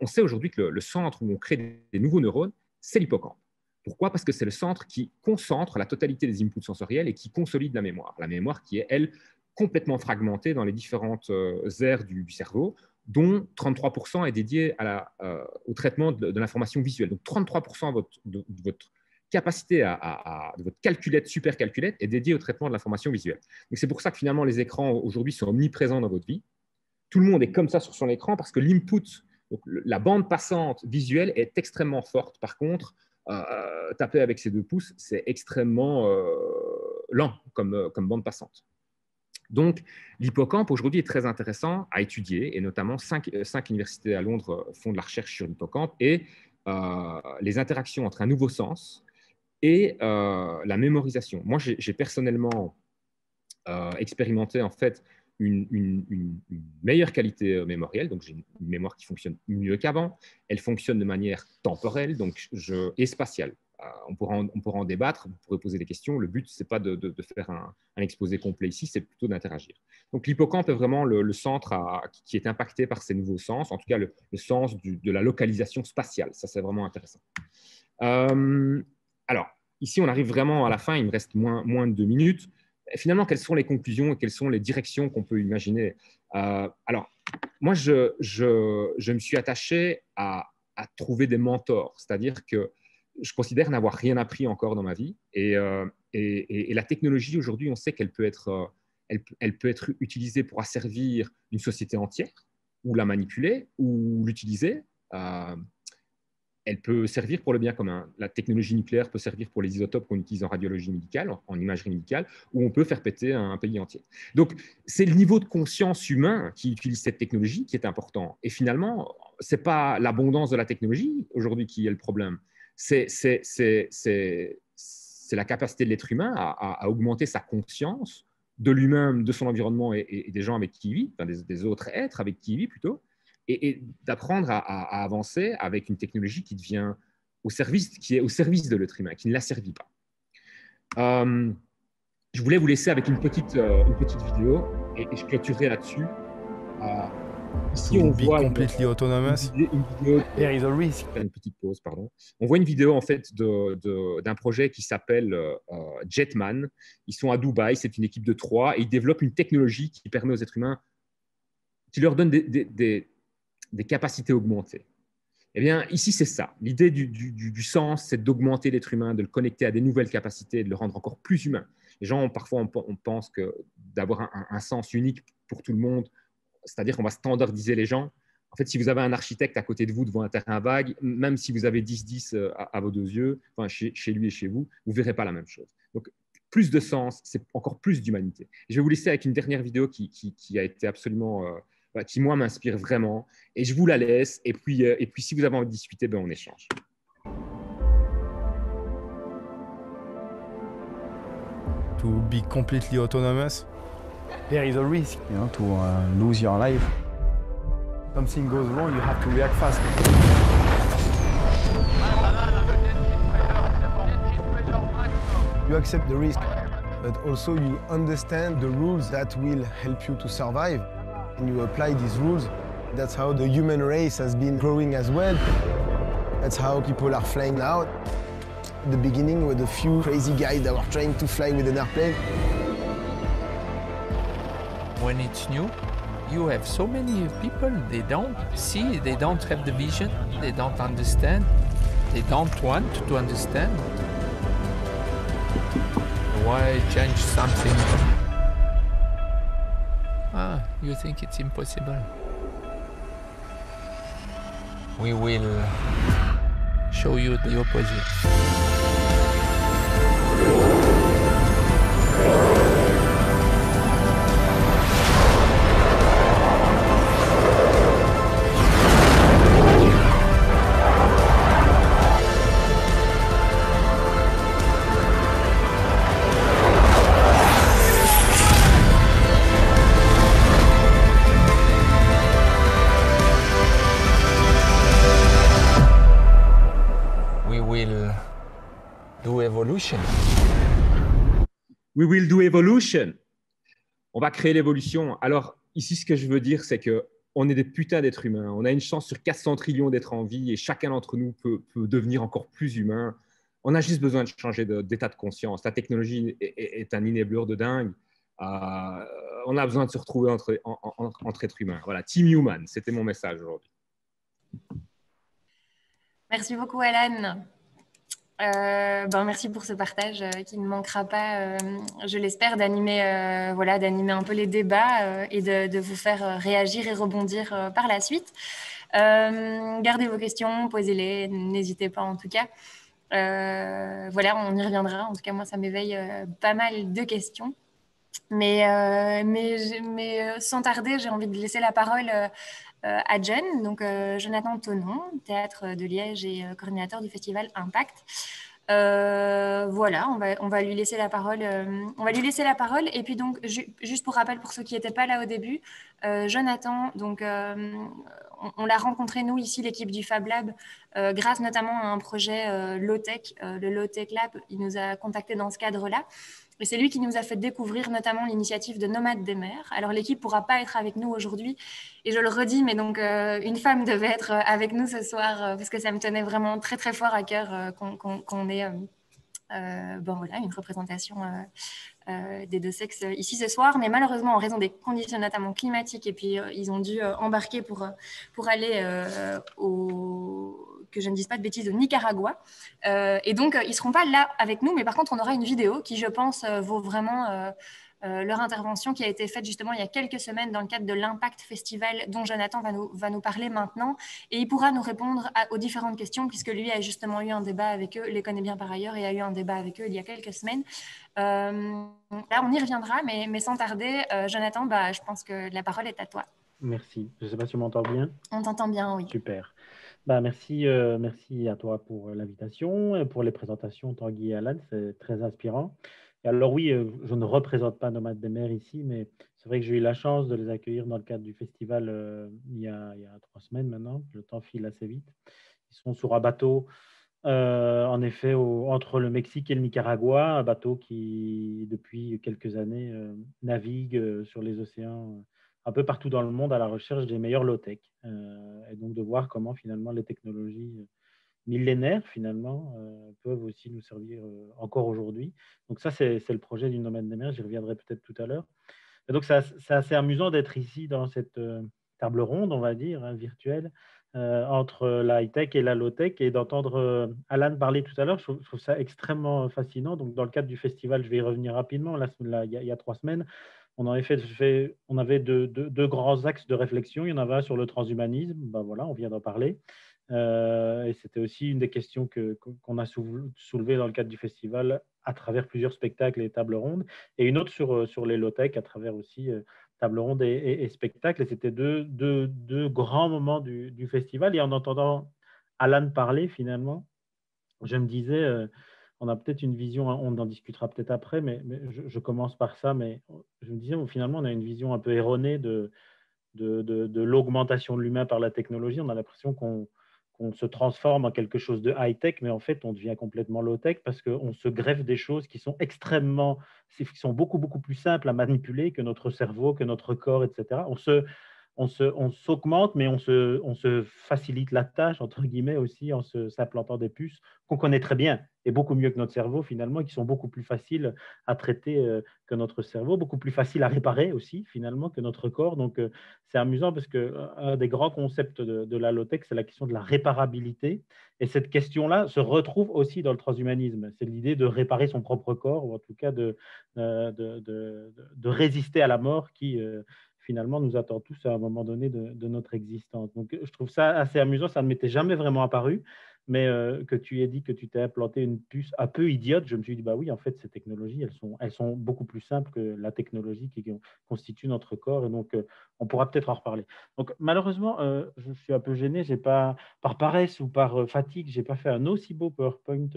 on sait aujourd'hui que le, centre où on crée des nouveaux neurones, c'est l'hippocampe. Pourquoi? Parce que c'est le centre qui concentre la totalité des inputs sensoriels et qui consolide la mémoire. La mémoire qui est, elle, complètement fragmenté dans les différentes euh, aires du, cerveau, dont 33% est dédié euh, au traitement de, l'information visuelle. Donc 33% de votre, capacité à, de votre calculette, super calculette, est dédié au traitement de l'information visuelle. Donc c'est pour ça que finalement les écrans aujourd'hui sont omniprésents dans votre vie. Tout le monde est comme ça sur son écran parce que l'input, la bande passante visuelle est extrêmement forte. Par contre, euh, taper avec ses deux pouces, c'est extrêmement lent comme bande passante. Donc, l'hippocampe aujourd'hui est très intéressant à étudier, et notamment cinq, euh, universités à Londres euh, font de la recherche sur l'hippocampe et euh, les interactions entre un nouveau sens et la mémorisation. Moi, j'ai personnellement expérimenté en fait une, meilleure qualité mémorielle, donc j'ai une mémoire qui fonctionne mieux qu'avant. Elle fonctionne de manière temporelle donc je, et spatiale. On, pourra en, on en débattre, vous pourrez poser des questions. Le but, ce n'est pas de, faire un, exposé complet ici, c'est plutôt d'interagir. Donc l'hippocampe est vraiment le, centre qui est impacté par ces nouveaux sens, en tout cas le, sens de la localisation spatiale. Ça, c'est vraiment intéressant. Euh, alors, ici, on arrive vraiment à la fin, il me reste moins, moins de deux minutes. finalement, quelles sont les conclusions et quelles sont les directions qu'on peut imaginer? Euh, Alors, moi, je, je, je, me suis attaché à, à trouver des mentors, c'est-à-dire que je considère n'avoir rien appris encore dans ma vie. Euh, et, et, la technologie, aujourd'hui, on sait qu'elle peut, être, euh, elle, peut être utilisée pour asservir une société entière, ou la manipuler, ou l'utiliser. Euh, elle peut servir pour le bien commun. La technologie nucléaire peut servir pour les isotopes qu'on utilise en radiologie médicale, en, imagerie médicale, ou on peut faire péter un, pays entier. Donc, c'est le niveau de conscience humain qui utilise cette technologie qui est important. Et finalement, ce n'est pas l'abondance de la technologie aujourd'hui qui est le problème c'est la capacité de l'être humain à, augmenter sa conscience de lui-même, de son environnement et, des gens avec qui il vit, des, autres êtres avec qui il vit plutôt, et, d'apprendre à, avancer avec une technologie qui devient au service, qui est au service de l'être humain, qui ne l'asservit pas. Euh, je voulais vous laisser avec une petite, euh, vidéo et, je clôturerai là-dessus. Euh, Ici, on voit completely une, autonomous. Une, vidéo, There is a risk. Une petite pause, pardon. On voit une vidéo en fait d'un projet qui s'appelle euh, Jetman. Ils sont à Dubaï, c'est une équipe de trois et ils développent une technologie qui permet aux êtres humains, qui leur donne des, des, des, capacités augmentées. Eh bien, ici, c'est ça. L'idée du, du, du, sens, c'est d'augmenter l'être humain, de le connecter à des nouvelles capacités, de le rendre encore plus humain. Les gens, parfois, on, pense que d'avoir un, un, sens unique pour tout le monde, c'est-à-dire qu'on va standardiser les gens. En fait, si vous avez un architecte à côté de vous devant un terrain vague, même si vous avez 10-10 euh, à, vos deux yeux, enfin, chez, lui et chez vous, vous ne verrez pas la même chose. Donc, plus de sens, c'est encore plus d'humanité. Je vais vous laisser avec une dernière vidéo qui, a été absolument, euh, qui moi m'inspire vraiment. Et je vous la laisse. Et puis, euh, et puis si vous avez envie de discuter, ben, on échange. To be completely autonomous? There is a risk you know, to uh, lose your life. Something goes wrong, you have to react fast. You accept the risk, but also you understand the rules that will help you to survive, and you apply these rules. That's how the human race has been growing as well. That's how people are flying now. At the beginning, with a few crazy guys that were trying to fly with an airplane, when it's new, you have so many people, they don't see, they don't have the vision, they don't understand, they don't want to understand. Why change something? Ah, you think it's impossible? We will show you the opposite. We will do evolution. On va créer l'évolution. Alors, ici, ce que je veux dire, c'est que on est des putains d'êtres humains. On a une chance sur 400 trillions d'être en vie et chacun d'entre nous peut, devenir encore plus humain. On a juste besoin de changer d'état de, conscience. La technologie est, un inébleur de dingue. Euh, on a besoin de se retrouver entre, entre êtres humains. Voilà, Team Human, c'était mon message aujourd'hui. Merci beaucoup, Alan. Euh, ben merci pour ce partage euh, qui ne manquera pas, euh, je l'espère, d'animer voilà, d'animer un peu les débats et de, vous faire réagir et rebondir par la suite. gardez vos questions, posez-les, n'hésitez pas en tout cas. voilà, on y reviendra. En tout cas, moi, ça m'éveille pas mal de questions. Mais, mais, mais sans tarder, j'ai envie de laisser la parole à Jen, donc euh, Jonathan Tonon, théâtre de Liège et euh, coordinateur du festival Impact. voilà, on va, on va lui laisser la parole. on va lui laisser la parole. Et puis donc, juste pour rappel pour ceux qui n'étaient pas là au début, Jonathan, donc on, l'a rencontré nous ici, l'équipe du Fab Lab, grâce notamment à un projet low tech, le low tech lab. Il nous a contacté dans ce cadre-là. Et c'est lui qui nous a fait découvrir notamment l'initiative de Nomades des mers. Alors l'équipe pourra pas être avec nous aujourd'hui, et je le redis, mais donc euh, une femme devait être euh, avec nous ce soir euh, parce que ça me tenait vraiment très très fort à cœur qu'on ait bon voilà une représentation des deux sexes ici ce soir. Mais malheureusement en raison des conditions notamment climatiques et puis ils ont dû embarquer pour pour aller au que je ne dise pas de bêtises, au Nicaragua. Euh, et donc, euh, ils ne seront pas là avec nous, mais par contre, on aura une vidéo qui, je pense, euh, vaut vraiment leur intervention qui a été faite justement il y a quelques semaines dans le cadre de l'Impact Festival dont Jonathan va nous, va nous parler maintenant. Et il pourra nous répondre aux différentes questions puisque lui a justement eu un débat avec eux, les connaît bien par ailleurs et a eu un débat avec eux il y a quelques semaines. là, on y reviendra, mais, mais sans tarder, Jonathan, bah, je pense que la parole est à toi. Merci. Je ne sais pas si on m'entend bien. On t'entend bien, oui. Super. Bah, merci, euh, merci à toi pour l'invitation et pour les présentations, Tanguy et Alan, c'est très inspirant. Et alors oui, euh, je ne représente pas Nomades des mers ici, mais c'est vrai que j'ai eu la chance de les accueillir dans le cadre du festival euh, il, y a, il, y a, trois semaines maintenant. Le temps file assez vite. Ils sont sur un bateau, en effet, entre le Mexique et le Nicaragua, un bateau qui, depuis quelques années, navigue sur les océans un peu partout dans le monde à la recherche des meilleurs low-tech. Euh, et donc de voir comment finalement les technologies euh, millénaires finalement euh, peuvent aussi nous servir encore aujourd'hui. Donc ça, c'est le projet du domaine des mers, j'y reviendrai peut-être tout à l'heure. Donc c'est assez amusant d'être ici dans cette table ronde, on va dire, hein, virtuelle, entre la high-tech et la low-tech, et d'entendre Alan parler tout à l'heure, je, trouve ça extrêmement fascinant. Donc dans le cadre du festival, je vais y revenir rapidement, il, y a, trois semaines, on, en fait, on avait deux, grands axes de réflexion. Il y en avait un sur le transhumanisme, ben voilà, on vient d'en parler. Euh, et c'était aussi une des questions qu'on a soulevées dans le cadre du festival à travers plusieurs spectacles et tables rondes. Et une autre sur, sur les low-tech à travers aussi euh, tables rondes et, spectacles. Et c'était deux, grands moments du, festival. Et en entendant Alan parler, finalement, je me disais, euh, on a peut-être une vision, on en discutera peut-être après, mais, je, commence par ça. Mais je me disais, finalement, on a une vision un peu erronée de, de, l'augmentation de l'humain par la technologie. On a l'impression qu'on se transforme en quelque chose de high-tech, mais en fait, on devient complètement low-tech parce qu'on se greffe des choses qui sont extrêmement, qui sont beaucoup, beaucoup plus simples à manipuler que notre cerveau, que notre corps, etc. On se, on s'augmente, mais on se, on se, facilite la tâche, entre guillemets, aussi en s'implantant des puces qu'on connaît très bien et beaucoup mieux que notre cerveau, finalement, qui sont beaucoup plus faciles à traiter euh, que notre cerveau, beaucoup plus faciles à réparer aussi, finalement, que notre corps. Donc, euh, c'est amusant parce que euh, un des grands concepts de, la low-tech, c'est la question de la réparabilité. Et cette question-là se retrouve aussi dans le transhumanisme. C'est l'idée de réparer son propre corps, ou en tout cas de, de, de résister à la mort qui finalement nous attend tous à un moment donné de, notre existence. Donc, je trouve ça assez amusant. Ça ne m'était jamais vraiment apparu, mais euh, que tu aies dit que tu t'es implanté une puce un peu idiote, je me suis dit, bah oui, en fait, ces technologies, elles sont, beaucoup plus simples que la technologie qui constitue notre corps. Et donc, euh, on pourra peut-être en reparler. Donc, malheureusement, euh, je suis un peu gêné. Pas, par paresse ou par fatigue, j'ai pas fait un aussi beau PowerPoint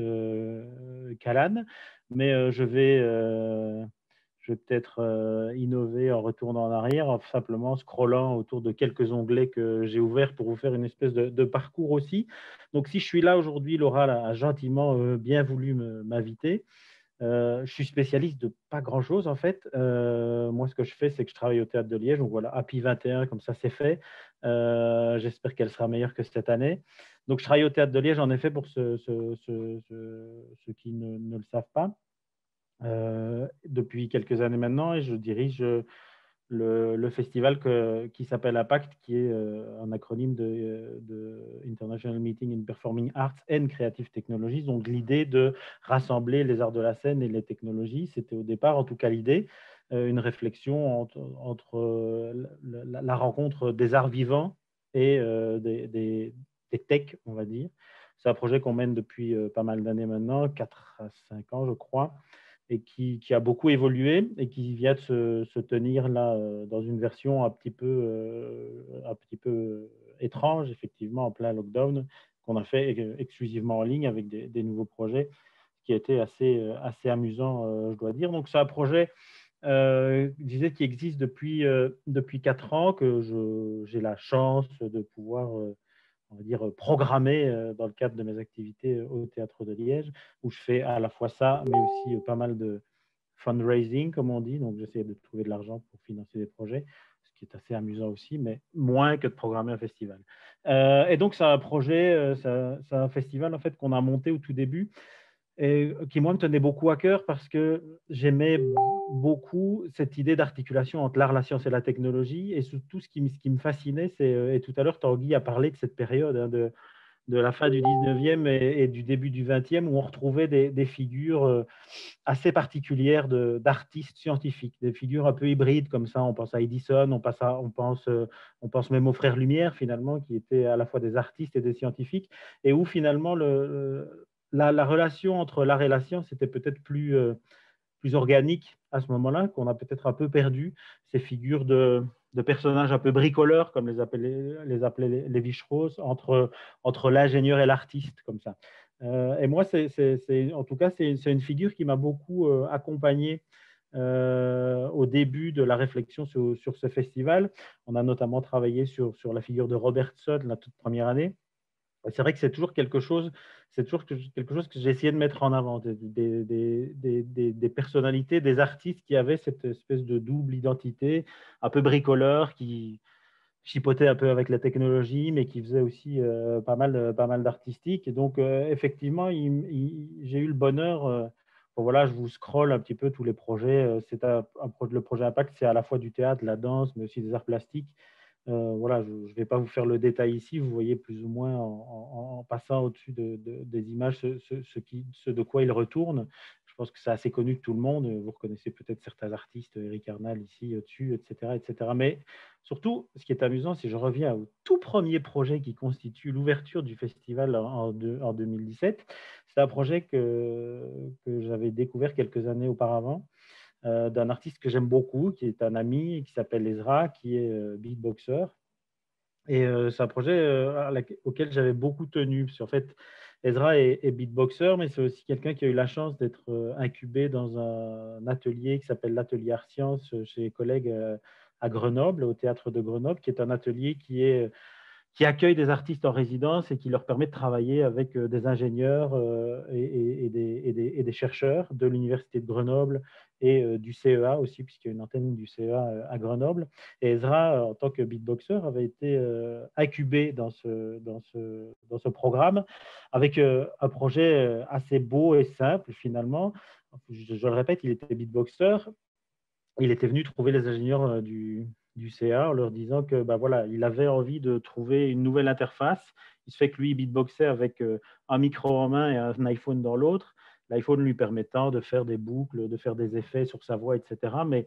qu'Alan, mais je vais je vais peut-être euh, innover en retournant en arrière, en simplement scrollant autour de quelques onglets que j'ai ouverts pour vous faire une espèce de, parcours aussi. Donc, si je suis là aujourd'hui, Laura a gentiment euh, bien voulu m'inviter. Euh, je suis spécialiste de pas grand-chose en fait. moi, ce que je fais, c'est que je travaille au Théâtre de Liège. Donc voilà, Happy 21, comme ça, c'est fait. J'espère qu'elle sera meilleure que cette année. Donc, je travaille au Théâtre de Liège, en effet, pour ceux, qui ne, le savent pas. Euh, depuis quelques années maintenant et je dirige le, festival qui s'appelle APACT, qui est euh, un acronyme de, International Meeting in Performing Arts and Creative Technologies. Donc l'idée de rassembler les arts de la scène et les technologies, c'était au départ en tout cas l'idée, euh, une réflexion entre, la, rencontre des arts vivants et des, des, des techs, on va dire. C'est un projet qu'on mène depuis pas mal d'années maintenant, 4 à 5 ans je crois et qui, a beaucoup évolué et qui vient de se, tenir là euh, dans une version un petit peu, euh, peu étrange, effectivement, en plein lockdown, qu'on a fait exclusivement en ligne avec des, nouveaux projets. qui a été assez, assez amusant, je dois dire. Donc, c'est un projet euh, disait qu'il existe depuis, depuis 4 ans, que j'ai la chance de pouvoir on va dire, programmer dans le cadre de mes activités au Théâtre de Liège, où je fais à la fois ça, mais aussi pas mal de fundraising, comme on dit. Donc, j'essaie de trouver de l'argent pour financer des projets, ce qui est assez amusant aussi, mais moins que de programmer un festival. et donc, c'est un projet, c'est un festival en fait qu'on a monté au tout début et qui, moi, me tenait beaucoup à cœur parce que j'aimais beaucoup cette idée d'articulation entre l'art, la science et la technologie. Et surtout, ce qui, me fascinait, c'est, euh, et tout à l'heure, Tanguy a parlé de cette période hein, de, la fin du 19e et, du début du 20e, où on retrouvait des, figures euh, assez particulières d'artistes scientifiques, des figures un peu hybrides comme ça. On pense à Edison, on, pense, euh, on pense même aux frères Lumière, finalement, qui étaient à la fois des artistes et des scientifiques, et où finalement le la, relation entre la science était peut-être plus, euh, plus organique à ce moment-là, qu'on a peut-être un peu perdu ces figures de, personnages un peu bricoleurs, comme les appelait, les, appelait Lévi-Strauss, entre, entre l'ingénieur et l'artiste, comme ça. Euh, et moi, c'est, en tout cas, c'est, une figure qui m'a beaucoup euh, accompagné au début de la réflexion sur, sur, ce festival. On a notamment travaillé sur, sur la figure de Robertson la toute première année. C'est vrai que c'est toujours quelque chose, c'est toujours quelque chose que j'ai essayé de mettre en avant, des, des, personnalités, des artistes qui avaient cette espèce de double identité, un peu bricoleur, qui chipotait un peu avec la technologie, mais qui faisait aussi euh, pas mal, pas mal d'artistique. Donc, euh, effectivement, j'ai eu le bonheur. Euh, voilà, je vous scrolle un petit peu tous les projets. C'est un, le projet Impact, c'est à la fois du théâtre, de la danse, mais aussi des arts plastiques. Euh, voilà, je ne vais pas vous faire le détail ici, vous voyez plus ou moins en, passant au-dessus de, des images ce, de quoi il retourne. Je pense que c'est assez connu de tout le monde. Vous reconnaissez peut-être certains artistes, Eric Arnal ici au-dessus, etc., etc. Mais surtout, ce qui est amusant, si je reviens au tout premier projet qui constitue l'ouverture du festival en, en 2017, c'est un projet que, j'avais découvert quelques années auparavant euh, d'un artiste que j'aime beaucoup, qui est un ami, qui s'appelle Ezra, qui est euh, beatboxer. Et euh, c'est un projet auquel j'avais beaucoup tenu, parce qu'en fait, Ezra est, beatboxer, mais c'est aussi quelqu'un qui a eu la chance d'être incubé dans un atelier qui s'appelle l'atelier Art Science chez les collègues à Grenoble, au théâtre de Grenoble, qui est un atelier qui est qui accueille des artistes en résidence et qui leur permet de travailler avec des ingénieurs et, des, chercheurs de l'Université de Grenoble et euh, du CEA aussi, puisqu'il y a une antenne du CEA euh, à Grenoble. Et Ezra, euh, en tant que beatboxer, avait été incubé dans ce, programme avec un projet assez beau et simple finalement. Je, le répète, il était beatboxer. Il était venu trouver les ingénieurs du, du CA en leur disant que bah voilà, il avait envie de trouver une nouvelle interface. Il se fait que lui, beatboxer avec un micro en main et un iPhone dans l'autre l'iPhone lui permettant de faire des boucles, de faire des effets sur sa voix, etc. Mais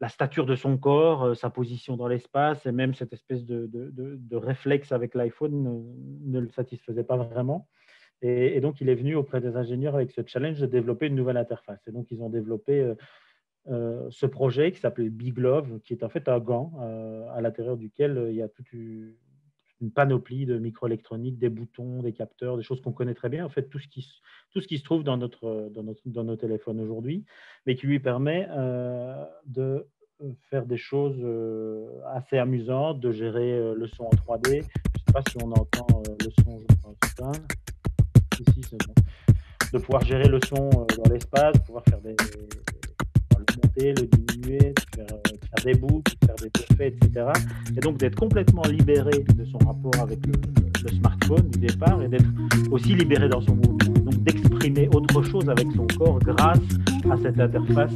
la stature de son corps, euh, sa position dans l'espace et même cette espèce de, réflexe avec l'iPhone ne, le satisfaisait pas vraiment. Et, donc, il est venu auprès des ingénieurs avec ce challenge de développer une nouvelle interface. Et donc, ils ont développé euh, euh, ce projet qui s'appelle Big Love, qui est en fait un gant à l'intérieur duquel il y a toute une panoplie de microélectronique, des boutons, des capteurs, des choses qu'on connaît très bien, en fait, tout ce qui, tout ce qui se trouve dans, notre, dans, notre, dans nos téléphones aujourd'hui, mais qui lui permet euh, de faire des choses euh, assez amusantes, de gérer euh, le son en 3D. Je ne sais pas si on entend le son, je pense, Ici, c'est bon. De pouvoir gérer le son dans l'espace, pouvoir faire des, le monter, le diminuer, faire, faire, des boucles, faire des effets, etc. Et donc d'être complètement libéré de son rapport avec le, smartphone du départ et d'être aussi libéré dans son mouvement. Donc d'exprimer autre chose avec son corps grâce à cette interface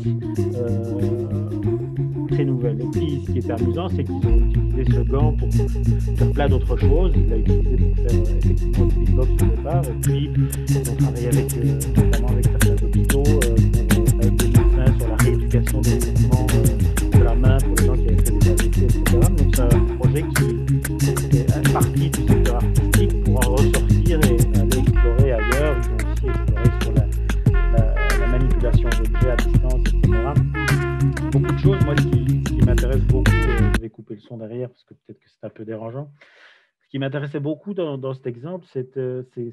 euh, très nouvelle. Et puis ce qui est amusant, c'est qu'ils ont utilisé ce gant pour faire plein d'autres choses. Ils l'ont utilisé pour faire euh, effectivement du beatbox au départ. Et puis ils ont travaillé avec, euh, notamment avec certains hôpitaux la des mouvements de la main pour les gens qui avaient fait des etc. Donc c'est un projet qui est parti du secteur artistique pour en ressortir et aller explorer ailleurs. Ils ont aussi exploré sur la, manipulation d'objets à distance, etc. Beaucoup de choses. Moi, ce qui, m'intéresse beaucoup, je vais couper le son derrière parce que peut-être que c'est un peu dérangeant qui m'intéressait beaucoup dans, cet exemple, c'est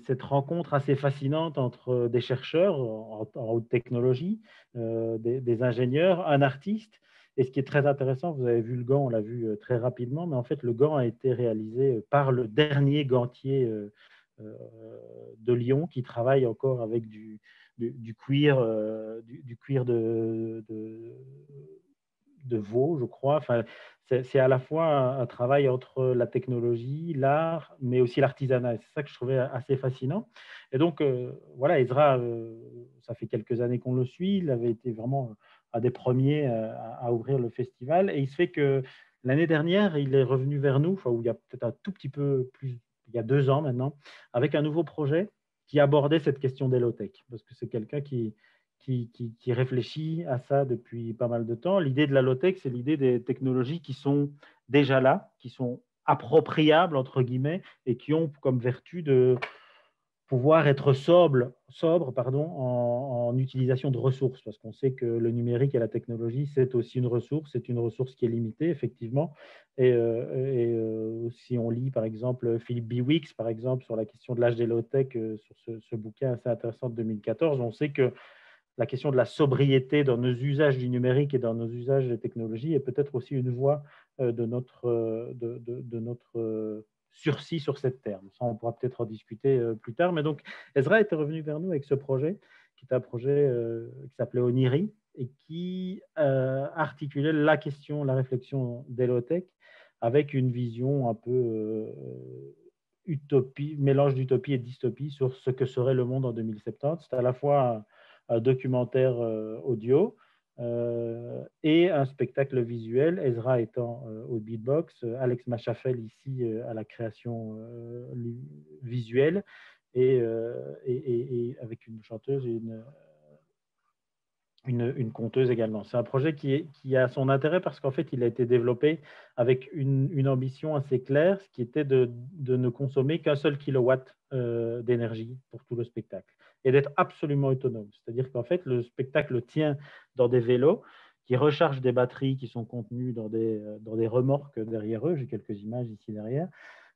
cette rencontre assez fascinante entre des chercheurs en, haute technologie, des, des, ingénieurs, un artiste. Et ce qui est très intéressant, vous avez vu le gant, on l'a vu très rapidement, mais en fait, le gant a été réalisé par le dernier gantier de Lyon qui travaille encore avec du, du, cuir, du, cuir de veau, je crois. Enfin, c'est à la fois un, travail entre la technologie, l'art, mais aussi l'artisanat. C'est ça que je trouvais assez fascinant. Et donc, euh, voilà, Ezra, euh, ça fait quelques années qu'on le suit. Il avait été vraiment un des premiers euh, à, ouvrir le festival. Et il se fait que l'année dernière, il est revenu vers nous, où il y a peut-être un tout petit peu plus, il y a deux ans maintenant, avec un nouveau projet qui abordait cette question d'Elotech. Parce que c'est quelqu'un qui, qui, réfléchit à ça depuis pas mal de temps. L'idée de la low-tech, c'est l'idée des technologies qui sont déjà là, qui sont appropriables, entre guillemets, et qui ont comme vertu de pouvoir être sobre, sobre pardon, en, utilisation de ressources, parce qu'on sait que le numérique et la technologie, c'est aussi une ressource, c'est une ressource qui est limitée, effectivement. Et, euh, euh, si on lit, par exemple, Philippe Biwix, par exemple, sur la question de l'âge des low-tech, euh, sur ce, ce, bouquin assez intéressant de 2014, on sait que la question de la sobriété dans nos usages du numérique et dans nos usages des technologies est peut-être aussi une voie euh, de notre, euh, de, notre euh, sursis sur cette terme. Ça, on pourra peut-être en discuter plus tard. Mais donc, Ezra était revenu vers nous avec ce projet, qui est un projet qui s'appelait Oniri et qui articulait la question, la réflexion d'Elotech avec une vision un peu utopie, mélange d'utopie et de dystopie sur ce que serait le monde en 2070. C'est à la fois documentaire euh, audio euh, et un spectacle visuel, Ezra étant euh, au beatbox, Alex Machafel ici à la création visuelle et, avec une chanteuse et une, une, conteuse également. C'est un projet qui, a son intérêt parce qu'en fait, il a été développé avec une, une ambition assez claire, ce qui était de, de ne consommer qu'un seul kilowatt d'énergie pour tout le spectacle et d'être absolument autonome. C'est-à-dire qu'en fait, le spectacle tient dans des vélos qui rechargent des batteries qui sont contenues dans des, dans des remorques derrière eux. J'ai quelques images ici derrière.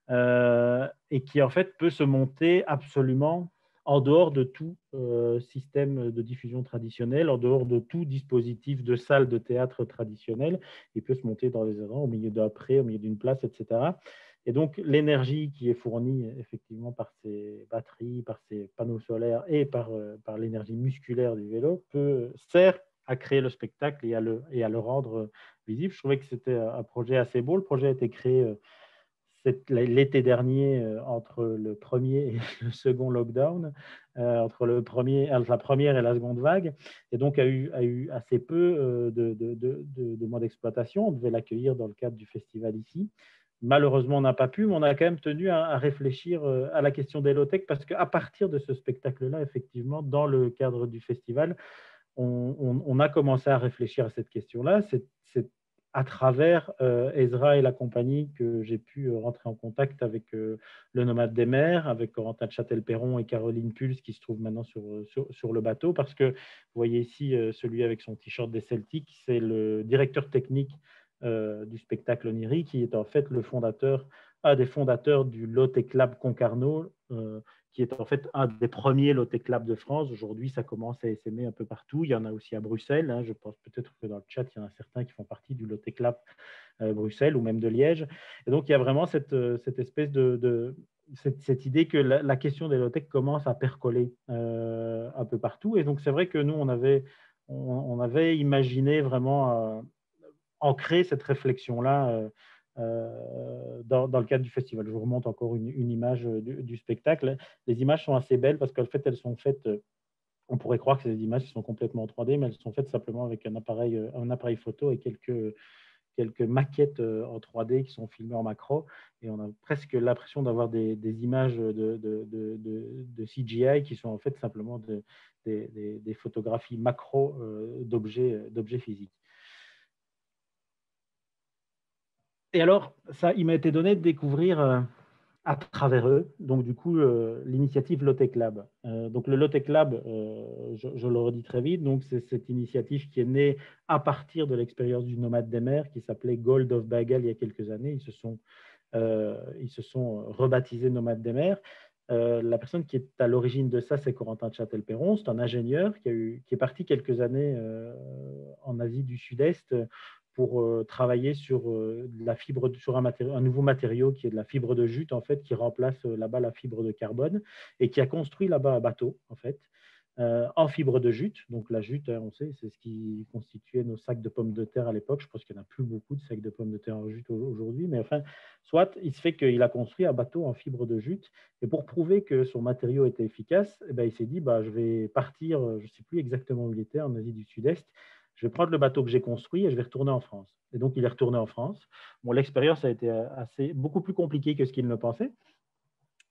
Euh, et qui en fait peut se monter absolument en dehors de tout euh, système de diffusion traditionnel, en dehors de tout dispositif de salle de théâtre traditionnel. Il peut se monter dans les endroits, au milieu d'un pré, au milieu d'une place, etc. Et donc, l'énergie qui est fournie effectivement par ces batteries, par ces panneaux solaires et par, euh, par l'énergie musculaire du vélo peut, sert à créer le spectacle et à le, et à le rendre visible. Je trouvais que c'était un projet assez beau. Le projet a été créé euh, l'été dernier euh, entre le premier et [laughs] le second lockdown, entre le premier, la première et la seconde vague, et donc a eu, a eu assez peu de, de, de, de mois d'exploitation. On devait l'accueillir dans le cadre du festival ici. Malheureusement, on n'a pas pu, mais on a quand même tenu à, réfléchir euh, à la question d'Elotech parce qu'à partir de ce spectacle-là, effectivement, dans le cadre du festival, on, a commencé à réfléchir à cette question-là. C'est à travers euh, Ezra et la compagnie que j'ai pu euh, rentrer en contact avec le Nomade des Mers, avec Corentin Châtel-Perron et Caroline Pulse qui se trouvent maintenant sur, sur, le bateau parce que vous voyez ici celui avec son t-shirt des Celtics, c'est le directeur technique euh, du spectacle Niri, qui est en fait le fondateur, un des fondateurs du Lotec Lab Concarneau, euh, qui est en fait un des premiers Lotec Lab de France. Aujourd'hui, ça commence à s'aimer un peu partout. Il y en a aussi à Bruxelles. Hein. Je pense peut-être que dans le chat, il y en a certains qui font partie du Lotec Lab euh, Bruxelles ou même de Liège. Et donc, il y a vraiment cette, cette espèce de, cette, idée que la, question des low-tech commence à percoler un peu partout. Et donc, c'est vrai que nous, on avait, on avait imaginé vraiment ancrer cette réflexion-là euh, euh, dans, le cadre du festival. Je vous remonte encore une, image euh, du, spectacle. Les images sont assez belles parce qu'en fait, elles sont faites, on pourrait croire que des images sont complètement en 3D, mais elles sont faites simplement avec un appareil, un appareil photo et quelques, quelques maquettes en 3D qui sont filmées en macro. Et on a presque l'impression d'avoir des, images de, de, CGI qui sont en fait simplement des, des, photographies macro d'objets physiques. Et alors, ça, il m'a été donné de découvrir euh, à travers eux, donc du coup, euh, l'initiative Lotec Lab. Euh, donc le Lotec Lab, je, le redis très vite, donc c'est cette initiative qui est née à partir de l'expérience du nomade des mers qui s'appelait Gold of Bagel il y a quelques années. Ils se sont ils se sont rebaptisés Nomades des mers. la personne qui est à l'origine de ça, c'est Corentin Châtel-Perron. C'est un ingénieur qui, est parti quelques années en Asie du Sud-Est pour euh, travailler sur euh, la fibre, sur un, nouveau matériau qui est de la fibre de jute en fait, qui remplace euh, là-bas la fibre de carbone et qui a construit là-bas un bateau en fait. en fibre de jute. Donc la jute, hein, on sait, c'est ce qui constituait nos sacs de pommes de terre à l'époque. Je pense qu'il n'y en a plus beaucoup de sacs de pommes de terre en jute aujourd'hui, mais enfin, soit il se fait qu'il a construit un bateau en fibre de jute. Et pour prouver que son matériau était efficace, eh ben, il s'est dit, bah, je vais partir, je ne sais plus exactement où il était, en Asie du Sud-Est, je vais prendre le bateau que j'ai construit et je vais retourner en France. Et donc, il est retourné en France. Bon, l'expérience a été assez, beaucoup plus compliquée que ce qu'il ne pensait.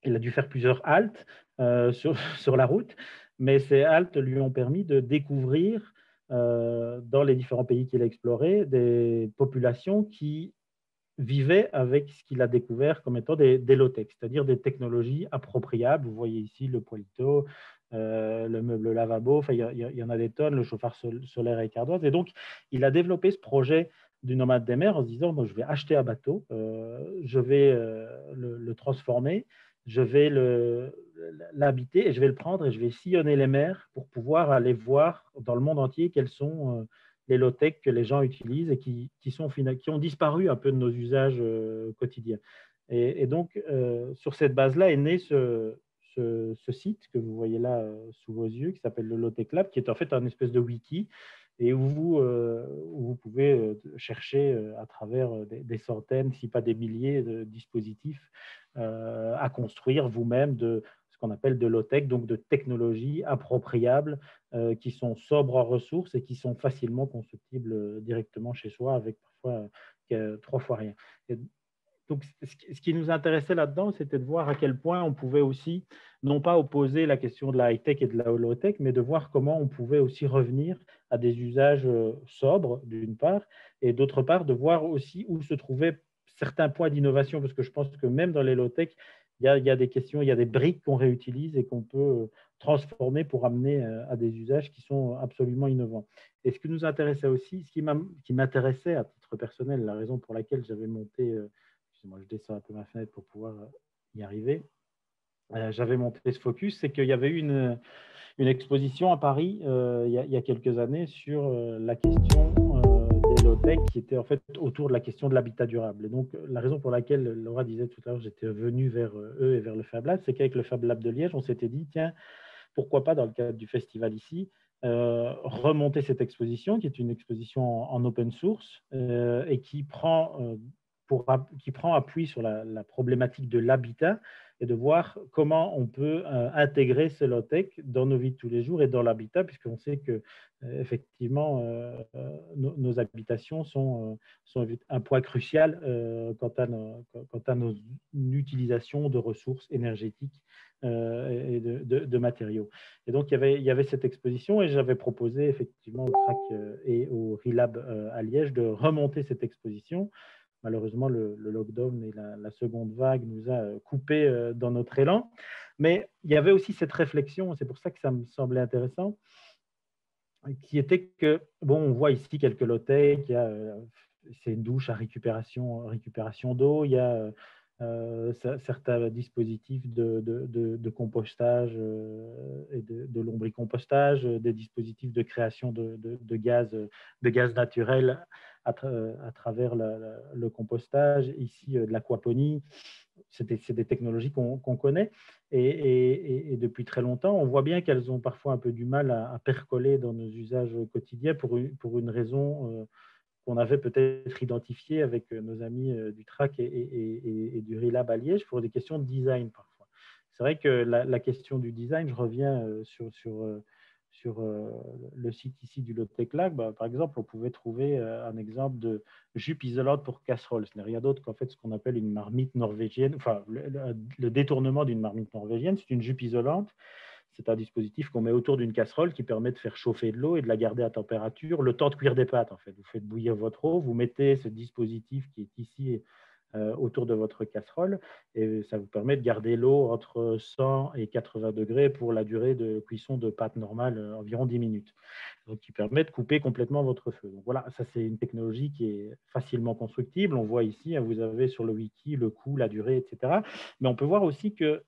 Il a dû faire plusieurs haltes euh, [laughs] sur, la route, mais ces haltes lui ont permis de découvrir euh, dans les différents pays qu'il a explorés des populations qui vivaient avec ce qu'il a découvert comme étant des, des low-tech, c'est-à-dire des technologies appropriables. Vous voyez ici le poilito, euh, le meuble lavabo, il y, en a des tonnes, le chauffard solaire avec ardoise. Et donc, il a développé ce projet du nomade des mers en se disant, je vais acheter un bateau, euh, je vais euh, le, transformer, je vais l'habiter et je vais le prendre et je vais sillonner les mers pour pouvoir aller voir dans le monde entier quels sont les low-tech que les gens utilisent et qui, sont, qui ont disparu un peu de nos usages quotidiens. Et, et donc, sur cette base-là est né ce, ce, site que vous voyez là euh, sous vos yeux, qui s'appelle le Lotec Lab, qui est en fait un espèce de wiki et où vous, euh, pouvez euh, chercher à travers des, centaines, si pas des milliers de dispositifs à construire vous-même de ce qu'on appelle de low-tech, donc de technologies appropriables qui sont sobres en ressources et qui sont facilement constructibles directement chez soi avec parfois trois fois rien. Donc, ce qui nous intéressait là-dedans, c'était de voir à quel point on pouvait aussi, non pas opposer la question de la high-tech et de la low-tech, mais de voir comment on pouvait aussi revenir à des usages euh, sobres, d'une part, et d'autre part, de voir aussi où se trouvaient certains points d'innovation, parce que je pense que même dans les low-tech, il y, a, des questions, il y a des briques qu'on réutilise et qu'on peut euh, transformer pour amener euh, à des usages qui sont absolument innovants. Et ce qui nous intéressait aussi, ce qui m'intéressait à titre personnel, la raison pour laquelle j'avais monté moi je descends un peu ma fenêtre pour pouvoir euh, y arriver. Euh, j'avais monté ce focus, c'est qu'il y avait eu une, une exposition à Paris euh, il, y a, quelques années sur la question des low-tech qui était en fait autour de la question de l'habitat durable. Et donc, la raison pour laquelle Laura disait tout à l'heure, j'étais venu vers eux et vers le Fab Lab, c'est qu'avec le Fab Lab de Liège, on s'était dit, tiens, pourquoi pas dans le cadre du festival ici, remonter cette exposition, qui est une exposition en, open source et qui prend qui prend appui sur la, problématique de l'habitat et de voir comment on peut euh, intégrer ce low-tech dans nos vies de tous les jours et dans l'habitat, puisqu'on sait que euh, effectivement euh, nos, habitations sont, un point crucial quant à, nos, quant, utilisations de ressources énergétiques et de, de, matériaux. Et donc il y, avait, il y avait cette exposition et j'avais proposé effectivement au TRAC et au RILAB à Liège de remonter cette exposition Malheureusement, le, lockdown et la, seconde vague nous a euh, coupé euh, dans notre élan. Mais il y avait aussi cette réflexion, c'est pour ça que ça me semblait intéressant, qui était que, bon, on voit ici quelques low-tech, euh, c'est une douche à récupération, d'eau, il y a certains dispositifs de, compostage et de, de lombricompostage, des dispositifs de création de, gaz, de gaz naturel à, travers le compostage, ici euh, de l'aquaponie. C'est des, technologies qu'on connaît et, depuis très longtemps, on voit bien qu'elles ont parfois un peu du mal à, percoler dans nos usages quotidiens pour une, raison euh, qu'on avait peut-être identifiée avec euh, nos amis du TRAC et, du RILAB à Liège pour des questions de design parfois. C'est vrai que la, question du design, je reviens sur, sur sur euh, le site ici du Lotec bah, par exemple, on pouvait trouver euh, un exemple de jupe isolante pour casserole. Ce n'est rien d'autre qu'en fait ce qu'on appelle une marmite norvégienne, enfin le, détournement d'une marmite norvégienne. C'est une jupe isolante. C'est un dispositif qu'on met autour d'une casserole qui permet de faire chauffer de l'eau et de la garder à température le temps de cuire des pâtes. En fait, vous faites bouillir votre eau, vous mettez ce dispositif qui est ici autour de votre casserole et ça vous permet de garder l'eau entre 100 et 80 degrés pour la durée de cuisson de pâte normale, environ 10 minutes. Donc, qui permet de couper complètement votre feu. Donc, voilà, ça c'est une technologie qui est facilement constructible. On voit ici, hein, vous avez sur le wiki le coût, la durée, etc. Mais on peut voir aussi que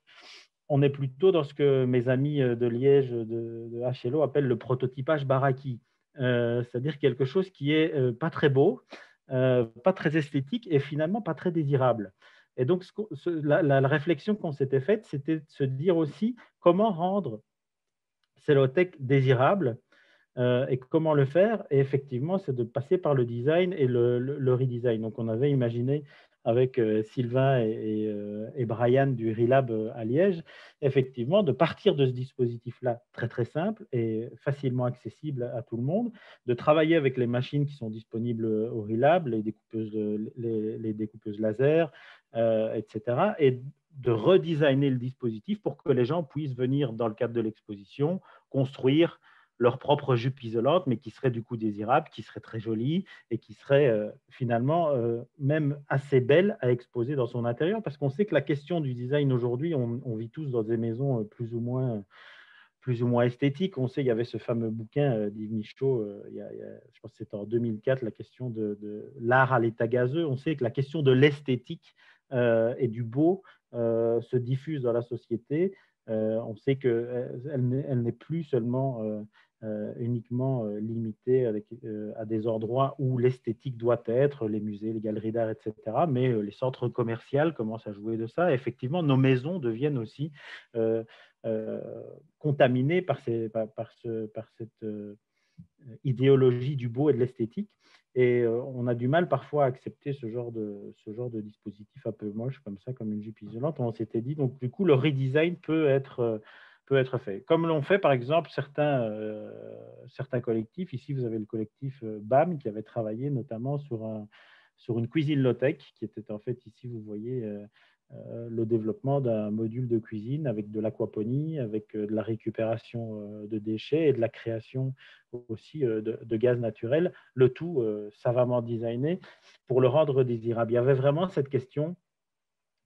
on est plutôt dans ce que mes amis de Liège, de, de HLO, appellent le prototypage baraki. Euh, c'est-à-dire quelque chose qui est euh, pas très beau, euh, pas très esthétique et finalement pas très désirable. Et donc, la, réflexion qu'on s'était faite, c'était de se dire aussi comment rendre Cellotech désirable et comment le faire. Et effectivement, c'est de passer par le design et le, redesign. Donc, on avait imaginé avec euh, Sylvain euh, et, Brian du Relab euh, à Liège, effectivement, de partir de ce dispositif-là très très simple et facilement accessible à tout le monde, de travailler avec les machines qui sont disponibles au Relab, les découpeuses, les, découpeuses laser, etc., et de redesigner le dispositif pour que les gens puissent venir, dans le cadre de l'exposition, construire leur propre jupe isolante, mais qui serait du coup désirable, qui serait très jolie et qui serait euh, finalement euh, même assez belle à exposer dans son intérieur, parce qu'on sait que la question du design aujourd'hui, on, vit tous dans des maisons euh, plus ou moins plus ou moins esthétiques. On sait qu'il y avait ce fameux bouquin d'Yves Michaud, je pense que c'était en 2004, la question de, l'art à l'état gazeux. On sait que la question de l'esthétique et du beau se diffuse dans la société. on sait qu'elle n'est plus seulement uniquement euh, limité euh, à des endroits où l'esthétique doit être, les musées, les galeries d'art, etc. Mais les centres commerciaux commencent à jouer de ça. effectivement, nos maisons deviennent aussi contaminées par, cette idéologie du beau et de l'esthétique. Et on a du mal parfois à accepter ce genre, de, ce genre de dispositif un peu moche, comme ça, comme une jupe isolante. On s'était dit, donc du coup, le redesign peut être peut être fait. Comme l'ont fait par exemple certains, euh, certains collectifs. Ici, vous avez le collectif euh, BAM qui avait travaillé notamment sur, un, sur une cuisine low-tech, qui était en fait, ici, vous voyez, euh, le développement d'un module de cuisine avec de l'aquaponie, avec de la récupération de déchets et de la création aussi de, de gaz naturel, le tout savamment designé pour le rendre désirable. Il y avait vraiment cette question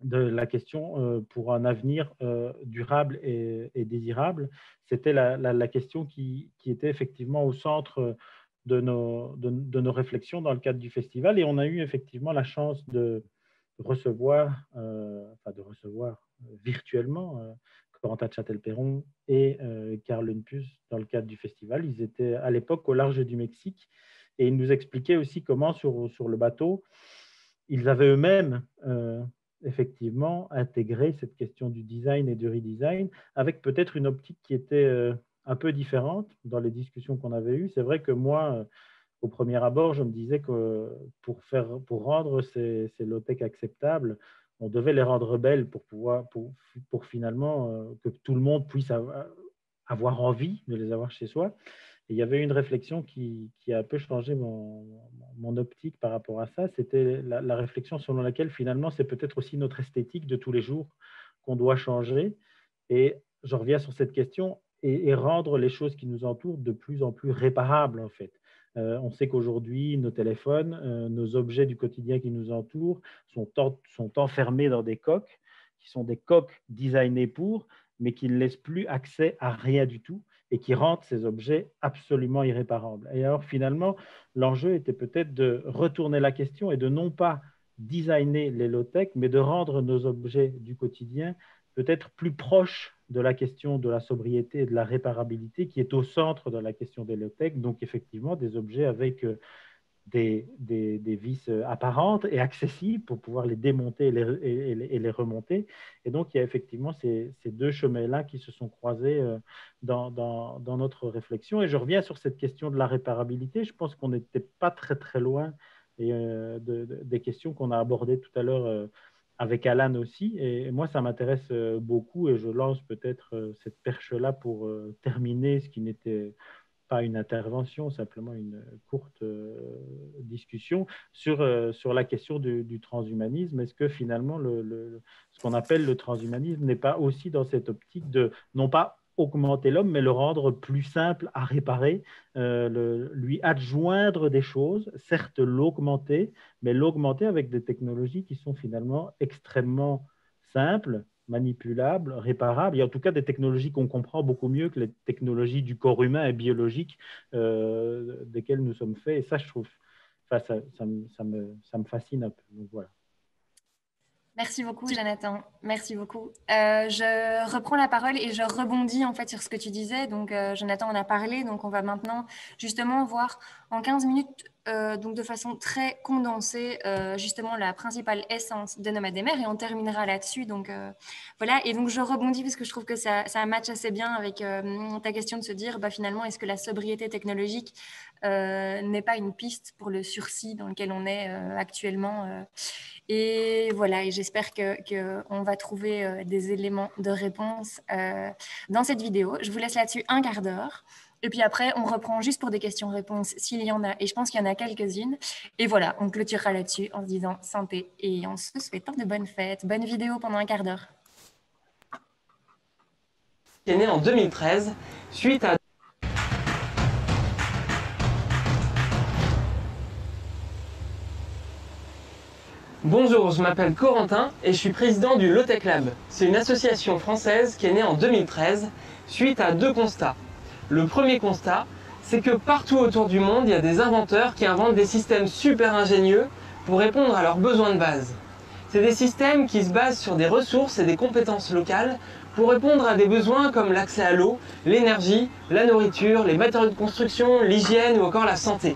de la question euh, pour un avenir euh, durable et, désirable. C'était la, question qui, était effectivement au centre de nos, de, nos, réflexions dans le cadre du festival. Et on a eu effectivement la chance de recevoir, euh, enfin de recevoir virtuellement Corentin Châtel-Perron et Karl Lundpus dans le cadre du festival. Ils étaient à l'époque au large du Mexique et ils nous expliquaient aussi comment sur, sur le bateau, ils avaient eux-mêmes effectivement intégrer cette question du design et du redesign avec peut-être une optique qui était euh, un peu différente dans les discussions qu'on avait eues. C'est vrai que moi, euh, au premier abord, je me disais que pour, faire, pour rendre ces, ces low-tech acceptables, on devait les rendre belles pour, pouvoir, pour, pour finalement euh, que tout le monde puisse avoir envie de les avoir chez soi il y avait une réflexion qui, a un peu changé mon, optique par rapport à ça. C'était la, réflexion selon laquelle finalement c'est peut-être aussi notre esthétique de tous les jours qu'on doit changer. Et je reviens sur cette question et, rendre les choses qui nous entourent de plus en plus réparables en fait. Euh, on sait qu'aujourd'hui, nos téléphones, euh, nos objets du quotidien qui nous entourent sont, sont enfermés dans des coques, qui sont des coques designées pour, mais qui ne laissent plus accès à rien du tout et qui rendent ces objets absolument irréparables. Et alors finalement, l'enjeu était peut-être de retourner la question et de non pas designer les low-tech, mais de rendre nos objets du quotidien peut-être plus proches de la question de la sobriété et de la réparabilité qui est au centre de la question des low-tech. Donc effectivement, des objets avec euh, des, des, vis euh, apparentes et accessibles pour pouvoir les démonter et les, et remonter. Et donc, il y a effectivement ces, ces deux chemins-là qui se sont croisés euh, dans, dans, dans, notre réflexion. Et je reviens sur cette question de la réparabilité. Je pense qu'on n'était pas très, très loin euh, de, des questions qu'on a abordées tout à l'heure avec Alan aussi. Et moi, ça m'intéresse beaucoup et je lance peut-être cette perche-là pour terminer ce qui n'était une intervention, simplement une courte euh, discussion sur, euh, sur la question du, transhumanisme. Est-ce que finalement, le, ce qu'on appelle le transhumanisme n'est pas aussi dans cette optique de, non pas augmenter l'homme, mais le rendre plus simple à réparer, euh, lui adjoindre des choses, certes l'augmenter, mais l'augmenter avec des technologies qui sont finalement extrêmement simples, manipulables, réparables, et en tout cas des technologies qu'on comprend beaucoup mieux que les technologies du corps humain et biologique euh, desquelles nous sommes faits. Et ça, je trouve, ça, me, fascine un peu. Merci beaucoup, Jonathan. Merci beaucoup. Euh, je reprends la parole et je rebondis en fait sur ce que tu disais. Donc, euh, Jonathan en a parlé. Donc, on va maintenant justement voir en 15 minutes, euh, donc de façon très condensée, justement la principale essence de Nomade des mers et on terminera là-dessus. Donc, voilà. Et donc, je rebondis parce que je trouve que ça, ça match assez bien avec ta question de se dire, bah, finalement, est-ce que la sobriété technologique n'est pas une piste pour le sursis dans lequel on est actuellement et voilà, et j'espère qu'on va trouver euh, des éléments de réponse euh, dans cette vidéo. Je vous laisse là-dessus un quart d'heure. Et puis après, on reprend juste pour des questions-réponses s'il y en a. Et je pense qu'il y en a quelques-unes. Et voilà, on clôturera là-dessus en se disant santé et en se souhaitant de bonnes fêtes. Bonne vidéo pendant un quart d'heure. né en 2013 suite à Bonjour, je m'appelle Corentin et je suis président du Lotech Lab. C'est une association française qui est née en 2013 suite à deux constats. Le premier constat, c'est que partout autour du monde, il y a des inventeurs qui inventent des systèmes super ingénieux pour répondre à leurs besoins de base. C'est des systèmes qui se basent sur des ressources et des compétences locales pour répondre à des besoins comme l'accès à l'eau, l'énergie, la nourriture, les matériaux de construction, l'hygiène ou encore la santé.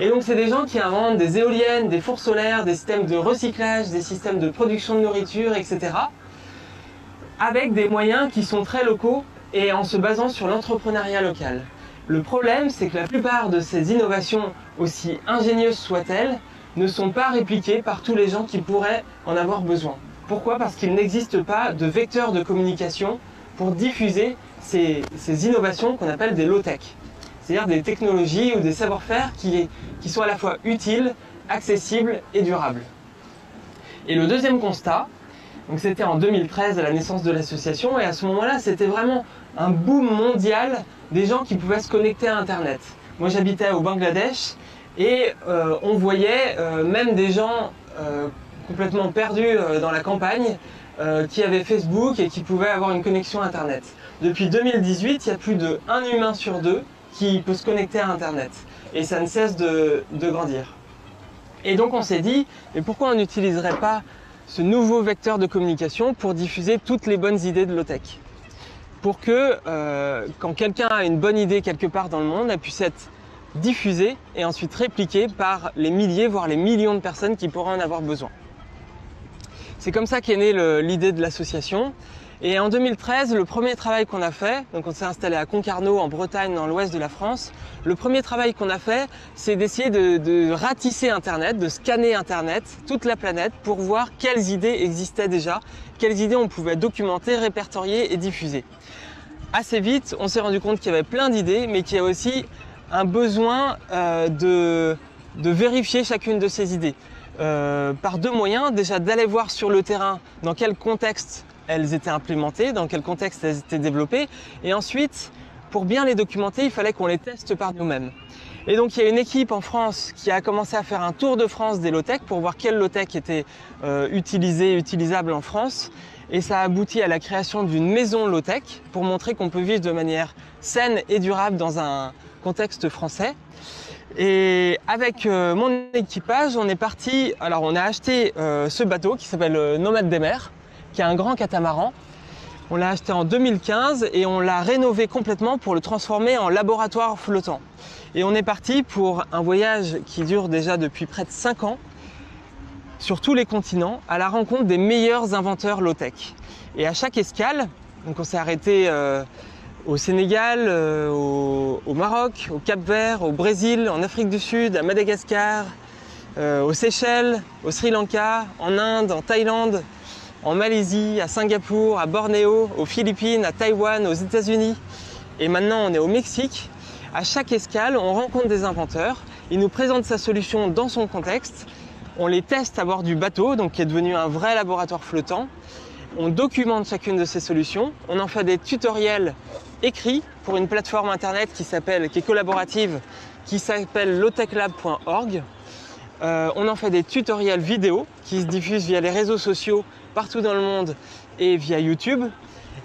Et donc c'est des gens qui inventent des éoliennes, des fours solaires, des systèmes de recyclage, des systèmes de production de nourriture, etc. Avec des moyens qui sont très locaux et en se basant sur l'entrepreneuriat local. Le problème, c'est que la plupart de ces innovations, aussi ingénieuses soient-elles, ne sont pas répliquées par tous les gens qui pourraient en avoir besoin. Pourquoi? Parce qu'il n'existe pas de vecteur de communication pour diffuser ces, ces innovations qu'on appelle des low-tech c'est-à-dire des technologies ou des savoir-faire qui, qui sont à la fois utiles, accessibles et durables. Et le deuxième constat, c'était en 2013 à la naissance de l'association, et à ce moment-là, c'était vraiment un boom mondial des gens qui pouvaient se connecter à Internet. Moi, j'habitais au Bangladesh, et euh, on voyait euh, même des gens euh, complètement perdus dans la campagne qui avaient Facebook et qui pouvaient avoir une connexion Internet. Depuis 2018, il y a plus de 1 humain sur deux qui peut se connecter à Internet. Et ça ne cesse de, grandir. Et donc on s'est dit, mais pourquoi on n'utiliserait pas ce nouveau vecteur de communication pour diffuser toutes les bonnes idées de low-tech? Pour que euh, quand quelqu'un a une bonne idée quelque part dans le monde, elle puisse être diffusée et ensuite répliquée par les milliers, voire les millions de personnes qui pourraient en avoir besoin. C'est comme ça qu'est née l'idée de l'association. Et en 2013, le premier travail qu'on a fait, donc on s'est installé à Concarneau en Bretagne, dans l'ouest de la France, le premier travail qu'on a fait, c'est d'essayer de, ratisser Internet, de scanner Internet, toute la planète, pour voir quelles idées existaient déjà, quelles idées on pouvait documenter, répertorier et diffuser. Assez vite, on s'est rendu compte qu'il y avait plein d'idées, mais qu'il y a aussi un besoin euh, de, vérifier chacune de ces idées. Euh, par deux moyens, déjà d'aller voir sur le terrain dans quel contexte elles étaient implémentées, dans quel contexte elles étaient développées. Et ensuite, pour bien les documenter, il fallait qu'on les teste par nous-mêmes. Et donc il y a une équipe en France qui a commencé à faire un tour de France des low-tech pour voir quelle low-tech était euh, utilisable en France. Et ça a abouti à la création d'une maison low-tech pour montrer qu'on peut vivre de manière saine et durable dans un contexte français. Et avec euh, mon équipage, on est parti. Alors, on a acheté euh, ce bateau qui s'appelle Nomade des mers, un grand catamaran. On l'a acheté en 2015 et on l'a rénové complètement pour le transformer en laboratoire flottant. Et on est parti pour un voyage qui dure déjà depuis près de 5 ans sur tous les continents à la rencontre des meilleurs inventeurs low-tech. Et à chaque escale, donc on s'est arrêté euh, au Sénégal, euh, au, Maroc, au Cap Vert, au Brésil, en Afrique du Sud, à Madagascar, euh, aux Seychelles, au Sri Lanka, en Inde, en Thaïlande, en Malaisie, à Singapour, à Bornéo, aux Philippines, à Taïwan, aux États-Unis. Et maintenant, on est au Mexique. À chaque escale, on rencontre des inventeurs. Ils nous présentent sa solution dans son contexte. On les teste à bord du bateau, donc qui est devenu un vrai laboratoire flottant. On documente chacune de ces solutions. On en fait des tutoriels écrit pour une plateforme internet qui qui est collaborative, qui s'appelle lowtechlab.org. Euh, on en fait des tutoriels vidéo qui se diffusent via les réseaux sociaux partout dans le monde et via YouTube,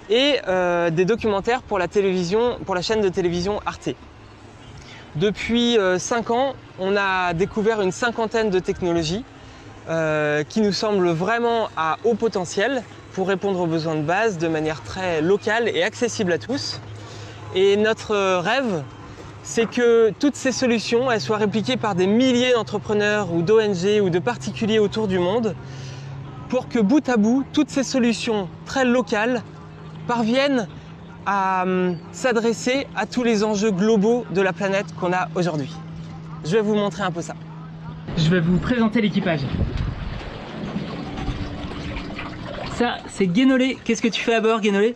et euh, des documentaires pour la télévision, pour la chaîne de télévision Arte. Depuis 5 ans, on a découvert une cinquantaine de technologies qui nous semblent vraiment à haut potentiel pour répondre aux besoins de base de manière très locale et accessible à tous. Et notre rêve, c'est que toutes ces solutions soient répliquées par des milliers d'entrepreneurs ou d'ONG ou de particuliers autour du monde pour que bout à bout, toutes ces solutions très locales parviennent à hum, s'adresser à tous les enjeux globaux de la planète qu'on a aujourd'hui. Je vais vous montrer un peu ça. Je vais vous présenter l'équipage. Ça, c'est Guénolé. Qu'est-ce que tu fais à bord, Guénolé?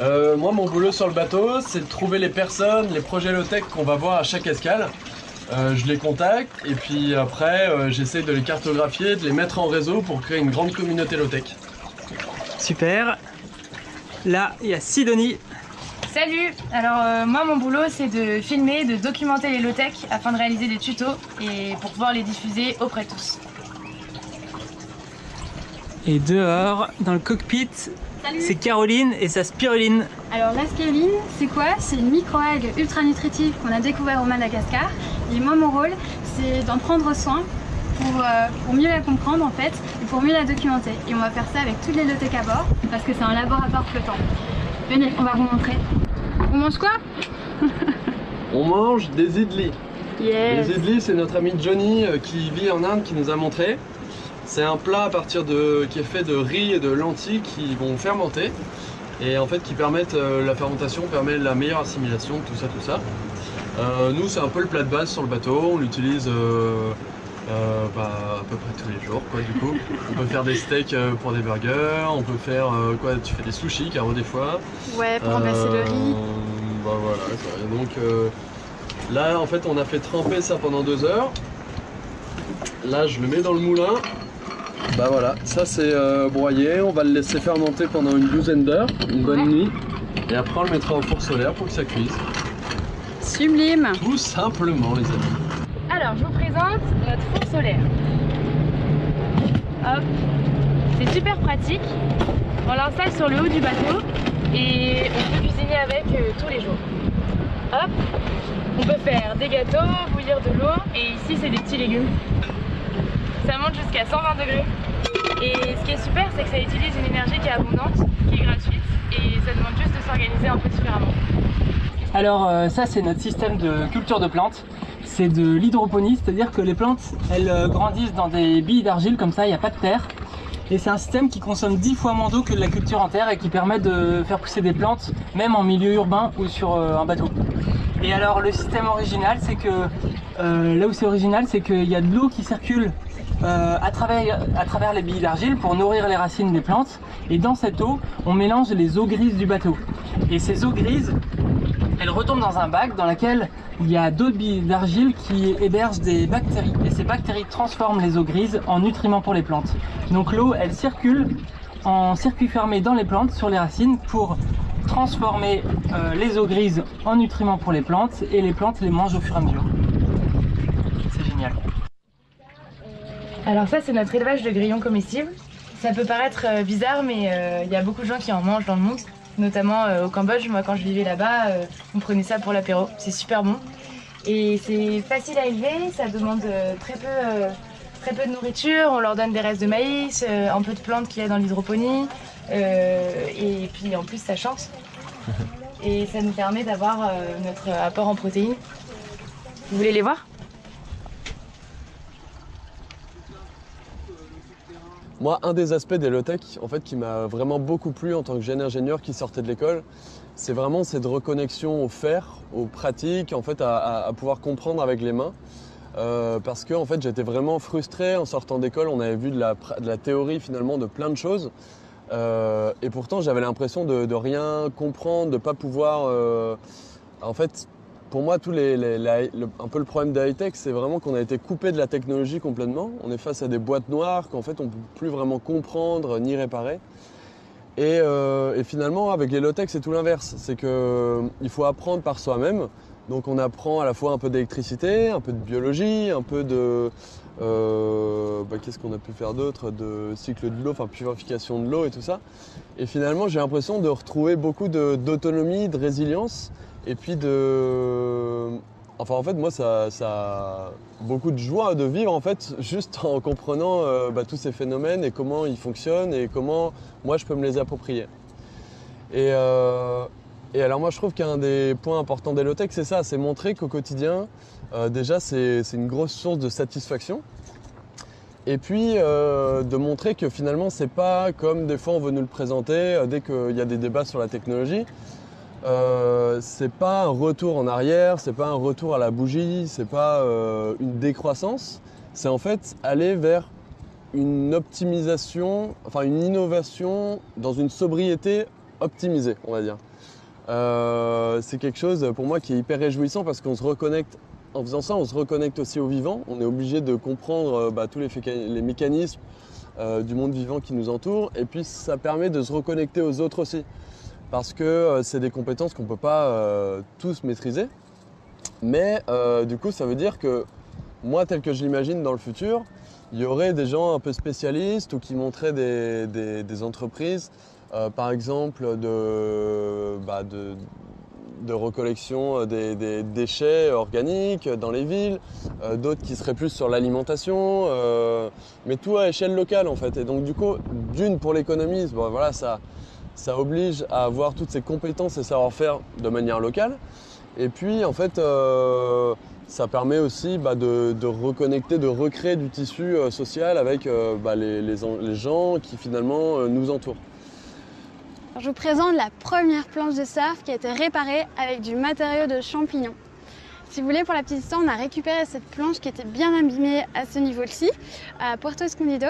Euh, Moi, mon boulot sur le bateau, c'est de trouver les personnes, les projets low-tech qu'on va voir à chaque escale. Euh, je les contacte et puis après, euh, j'essaie de les cartographier, de les mettre en réseau pour créer une grande communauté low-tech. Super. Là, il y a Sidonie. Salut Alors moi mon boulot c'est de filmer, de documenter les low-tech afin de réaliser des tutos et pour pouvoir les diffuser auprès de tous. Et dehors, dans le cockpit, c'est Caroline et sa spiruline. Alors la spiruline, c'est quoi? C'est une microalgue ultra nutritive qu'on a découvert au Madagascar. Et moi, mon rôle, c'est d'en prendre soin pour, euh, pour, mieux la comprendre en fait et pour mieux la documenter. Et on va faire ça avec toutes les low-tech à bord parce que c'est un laboratoire flottant. Venez, on va vous montrer. On mange quoi? [laughs] On mange des idlis. Yes. Les idlis, c'est notre ami Johnny euh, qui vit en Inde qui nous a montré. C'est un plat à partir de, qui est fait de riz et de lentilles qui vont fermenter et en fait qui permettent euh, la fermentation permet la meilleure assimilation de tout ça tout ça. Euh, nous c'est un peu le plat de base sur le bateau, on l'utilise euh, bah, à peu près tous les jours quoi du coup. on peut faire des steaks pour des burgers, on peut faire quoi tu fais des sushis carreaux des fois. Ouais pour remplacer le riz. Bah voilà donc là en fait on a fait tremper ça pendant deux heures. Là je le mets dans le moulin bah voilà, ça c'est euh, broyé, on va le laisser fermenter pendant une douzaine d'heures, une bonne nuit. Et après on le mettra au four solaire pour que ça cuise. Sublime Tout simplement les amis. Alors je vous présente notre four solaire. Hop, c'est super pratique. On l'installe sur le haut du bateau et on peut cuisiner avec euh, tous les jours. Hop, on peut faire des gâteaux, bouillir de l'eau et ici c'est des petits légumes. Ça monte jusqu'à 120 degrés. Et ce qui est super, c'est que ça utilise une énergie qui est abondante, qui est gratuite, et ça demande juste de s'organiser un peu différemment. Alors euh, ça c'est notre système de culture de plantes. C'est de l'hydroponie, c'est-à-dire que les plantes, elles euh, grandissent dans des billes d'argile comme ça, il n'y a pas de terre. Et c'est un système qui consomme 10 fois moins d'eau que de la culture en terre et qui permet de faire pousser des plantes, même en milieu urbain ou sur euh, un bateau. Et alors le système original, c'est que là où c'est original, c'est qu'il y a de l'eau qui circule euh, à, travers, les billes d'argile pour nourrir les racines des plantes. Et dans cette eau, on mélange les eaux grises du bateau. Et ces eaux grises, elles retombent dans un bac dans lequel il y a d'autres billes d'argile qui hébergent des bactéries. Et ces bactéries transforment les eaux grises en nutriments pour les plantes. Donc l'eau, elle circule en circuit fermé dans les plantes, sur les racines, pour transformer euh, les eaux grises en nutriments pour les plantes et les plantes les mangent au fur et à mesure. C'est génial. Alors ça c'est notre élevage de grillons comestibles. Ça peut paraître euh, bizarre mais euh, il y a beaucoup de gens qui en mangent dans le monde, notamment euh, au Cambodge. Moi quand je vivais là-bas, on prenait ça pour l'apéro. C'est super bon. Et c'est facile à élever, ça demande très peu, très peu de nourriture. On leur donne des restes de maïs, un peu de plantes qu'il y a dans l'hydroponie. et puis en plus ça chante. [laughs] Et ça nous permet d'avoir notre apport en protéines. Vous voulez les voir? Moi, un des aspects des low-tech en fait, qui m'a vraiment beaucoup plu en tant que jeune ingénieur qui sortait de l'école, c'est vraiment cette reconnexion au faire, aux pratiques, en fait, à, pouvoir comprendre avec les mains. Euh, parce que en fait, j'étais vraiment frustré en sortant d'école. On avait vu de la, théorie finalement de plein de choses. Euh, et pourtant, j'avais l'impression de, rien comprendre, de ne pas pouvoir euh, en fait pour moi, les, un peu le problème de high-tech, c'est vraiment qu'on a été coupé de la technologie complètement. On est face à des boîtes noires qu'en fait on ne peut plus vraiment comprendre ni réparer. Et, euh, et finalement, avec les low-tech, c'est tout l'inverse. C'est qu'il faut apprendre par soi-même. Donc on apprend à la fois un peu d'électricité, un peu de biologie, un peu de... euh, bah, Qu'est-ce qu'on a pu faire d'autre? De cycle de l'eau, enfin purification de l'eau et tout ça. Et finalement, j'ai l'impression de retrouver beaucoup d'autonomie, de, résilience. Et puis de... Enfin en fait, moi, ça, ça a beaucoup de joie de vivre en fait, juste en comprenant euh, bah, tous ces phénomènes et comment ils fonctionnent et comment moi je peux me les approprier. Et, euh, et alors moi je trouve qu'un des points importants d'Elotech c'est ça, c'est montrer qu'au quotidien, euh, déjà c'est une grosse source de satisfaction. Et puis de montrer que finalement c'est pas comme des fois on veut nous le présenter dès qu'il y a des débats sur la technologie. Euh, c'est pas un retour en arrière, c'est pas un retour à la bougie, c'est pas euh, une décroissance, c'est en fait aller vers une optimisation, enfin une innovation dans une sobriété optimisée, on va dire. Euh, c'est quelque chose pour moi qui est hyper réjouissant parce qu'on se reconnecte, en faisant ça, on se reconnecte aussi au vivant. On est obligé de comprendre bah, tous les, mécanismes du monde vivant qui nous entoure et puis ça permet de se reconnecter aux autres aussi parce que euh, c'est des compétences qu'on ne peut pas euh, tous maîtriser. Mais euh, du coup, ça veut dire que moi, tel que je l'imagine dans le futur, il y aurait des gens un peu spécialistes ou qui montraient des, entreprises, par exemple, de, bah, recollection des, déchets organiques dans les villes, d'autres qui seraient plus sur l'alimentation, mais tout à échelle locale en fait. Et donc du coup, d'une pour l'économie, bon, voilà, ça, ça oblige à avoir toutes ces compétences et savoir-faire de manière locale. Et puis en fait, euh, ça permet aussi bah, de, reconnecter, de recréer du tissu euh, social avec euh, bah, les, les en- les gens qui finalement nous entourent. Je vous présente la première planche de surf qui a été réparée avec du matériau de champignons. Si vous voulez, pour la petite histoire, on a récupéré cette planche qui était bien abîmée à ce niveau-ci, à Puerto Escondido.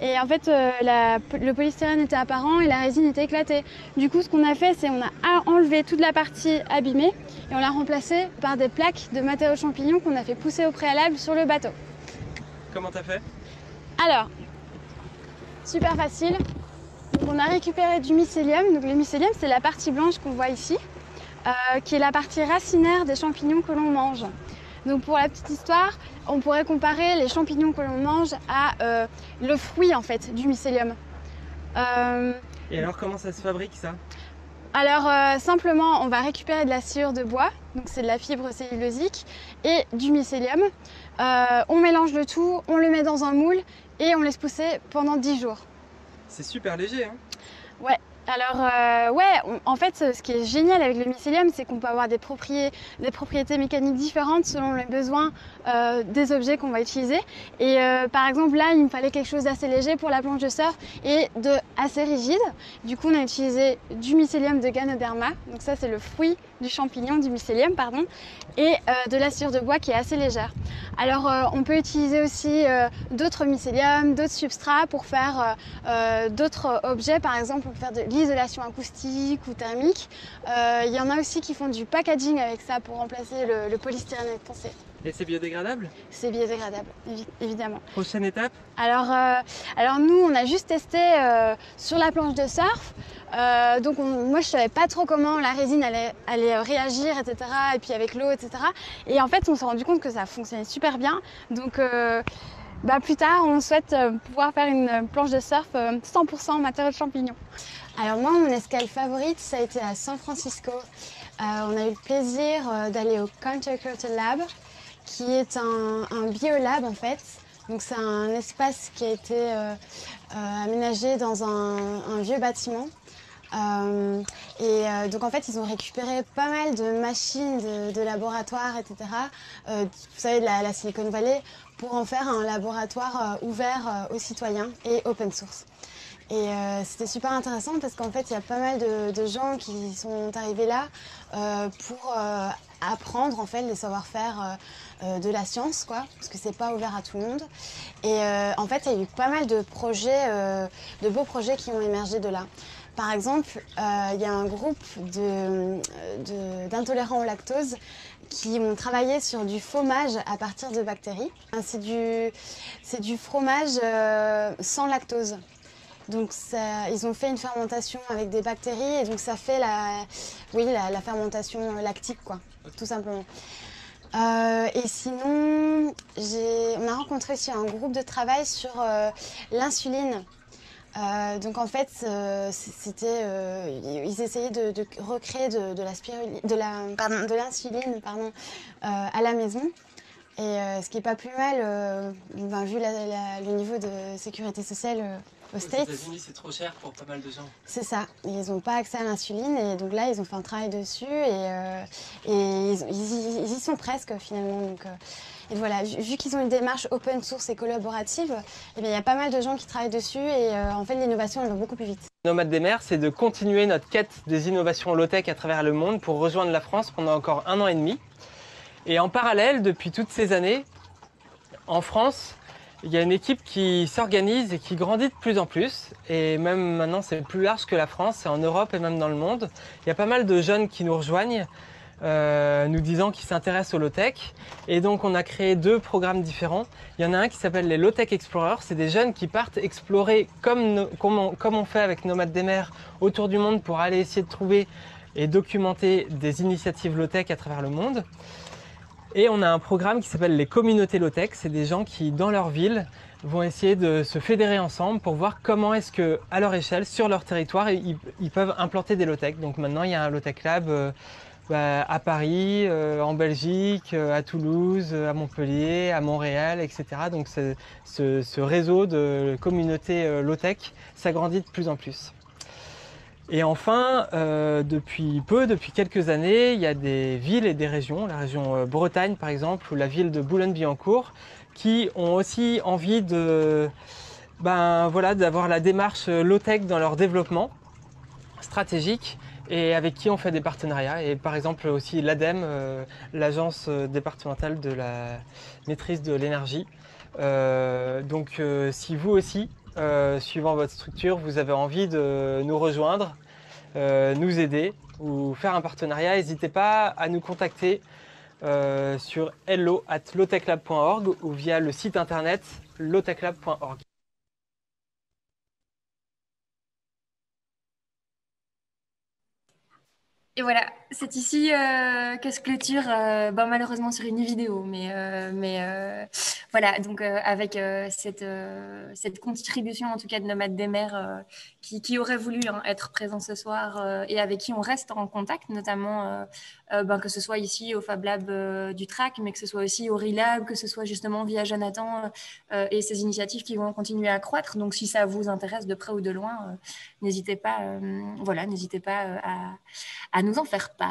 Et en fait, euh, la- le polystyrène était apparent et la résine était éclatée. Du coup, ce qu'on a fait, c'est on a enlevé toute la partie abîmée et on l'a remplacée par des plaques de matériaux champignons qu'on a fait pousser au préalable sur le bateau. Comment t'as fait? Alors, super facile. Donc, on a récupéré du mycélium. Donc, le mycélium, c'est la partie blanche qu'on voit ici, euh, qui est la partie racinaire des champignons que l'on mange. Donc, pour la petite histoire, on pourrait comparer les champignons que l'on mange à euh, le fruit en fait du mycélium. Euh, Et alors, comment ça se fabrique ça? Alors euh, simplement, on va récupérer de la sciure de bois, donc c'est de la fibre cellulosique, et du mycélium. On mélange le tout, on le met dans un moule et on laisse pousser pendant 10 jours. C'est super léger, hein? Ouais. Alors euh, ouais, en fait, ce qui est génial avec le mycélium, c'est qu'on peut avoir des propriétés mécaniques différentes selon les besoins euh, des objets qu'on va utiliser. Et euh, par exemple, là, il me fallait quelque chose d'assez léger pour la planche de surf et de assez rigide. Du coup, on a utilisé du mycélium de Ganoderma. Donc ça, c'est le fruit du champignon, du mycélium, pardon, et euh, de la sciure de bois qui est assez légère. Alors, euh, on peut utiliser aussi euh, d'autres mycéliums, d'autres substrats pour faire d'autres objets, par exemple pour faire de l'isolation acoustique ou thermique. Il y en a aussi qui font du packaging avec ça pour remplacer le, le polystyrène. Et c'est biodégradable? C'est biodégradable, évi- évidemment. Prochaine étape? Alors, euh, alors nous, on a juste testé euh, sur la planche de surf. Euh, donc on- moi, je savais pas trop comment la résine allait, réagir, etc. Et puis avec l'eau, etc. Et en fait, on s'est rendu compte que ça fonctionnait super bien. Donc euh, bah, plus tard, on souhaite euh, pouvoir faire une planche de surf euh, 100% en matériaux de champignons. Alors moi, mon escale favorite, ça a été à San Francisco. On a eu le plaisir d'aller au Countercurtain Lab, qui est un, un biolab en fait. Donc c'est un espace qui a été aménagé dans un vieux bâtiment. Euh, et euh, donc en fait ils ont récupéré pas mal de machines de, de laboratoire, etc. euh, vous savez de la, Silicon Valley pour en faire un laboratoire ouvert aux citoyens et open source. Et c'était super intéressant parce qu'en fait, il y a pas mal de, gens qui sont arrivés là pour apprendre en fait les savoir-faire de la science, quoi, parce que c'est pas ouvert à tout le monde. Et en fait, il y a eu pas mal de projets, de beaux projets qui ont émergé de là. Par exemple, euh, il y a un groupe d'intolérants au lactose qui ont travaillé sur du fromage à partir de bactéries. C'est du, fromage euh, sans lactose. Donc ils ont fait une fermentation avec des bactéries et donc ça fait la, oui, la, fermentation lactique, quoi, tout simplement. Euh, et sinon, on a rencontré aussi un groupe de travail sur l'insuline. Euh, donc en fait, c'était, ils essayaient de, recréer de, la de la, de l'insuline, pardon, à la maison. Et ce qui est pas plus mal, ben, vu le niveau de sécurité sociale aux États-Unis, c'est trop cher pour pas mal de gens. C'est ça. Ils n'ont pas accès à l'insuline et donc là, ils ont fait un travail dessus et, euh, ils, y sont presque finalement. Donc, euh, et voilà, vu qu'ils ont une démarche open source et collaborative, eh il y a pas mal de gens qui travaillent dessus et euh, en fait, l'innovation, va beaucoup plus vite. Nomade des mers, c'est de continuer notre quête des innovations low-tech à travers le monde pour rejoindre la France pendant encore un an et demi. Et en parallèle, depuis toutes ces années, en France, il y a une équipe qui s'organise et qui grandit de plus en plus. Et même maintenant, c'est plus large que la France, c'est en Europe et même dans le monde. Il y a pas mal de jeunes qui nous rejoignent, euh, nous disant qu'ils s'intéressent au low-tech. Et donc, on a créé deux programmes différents. Il y en a un qui s'appelle les Low-Tech Explorers. C'est des jeunes qui partent explorer, comme, comme, on, comme on fait avec Nomades des mers, autour du monde pour aller essayer de trouver et documenter des initiatives low-tech à travers le monde. Et on a un programme qui s'appelle les communautés low-tech. C'est des gens qui, dans leur ville, vont essayer de se fédérer ensemble pour voir comment est-ce que, à leur échelle, sur leur territoire, ils, peuvent implanter des low-tech. Donc maintenant, il y a un low-tech lab euh, bah, à Paris, euh, en Belgique, euh, à Toulouse, à Montpellier, à Montréal, etc. Donc ce, réseau de communautés low-tech s'agrandit de plus en plus. Et enfin, euh, depuis peu, depuis quelques années, il y a des villes et des régions, la région euh, Bretagne par exemple, ou la ville de Boulogne-Billancourt, qui ont aussi envie de, ben, voilà, d'avoir la démarche low-tech dans leur développement stratégique et avec qui on fait des partenariats. Et par exemple aussi l'ADEME, euh, l'agence départementale de la maîtrise de l'énergie. donc si vous aussi, euh, suivant votre structure, vous avez envie de nous rejoindre, euh, nous aider ou faire un partenariat, n'hésitez pas à nous contacter euh, sur hello at ou via le site internet lowtechlab.org. Et voilà, c'est ici euh, que se clôture, euh, bah, malheureusement sur une vidéo, mais, euh, mais voilà, donc avec cette, cette contribution en tout cas de Nomade des mers qui, qui, aurait voulu hein, être présent ce soir et avec qui on reste en contact, notamment ben, que ce soit ici au Fab Lab du TRAC, mais que ce soit aussi au RILAB, que ce soit justement via Jonathan et ces initiatives qui vont continuer à croître. Donc si ça vous intéresse de près ou de loin, n'hésitez pas, voilà, n'hésitez pas à, à nous en faire part.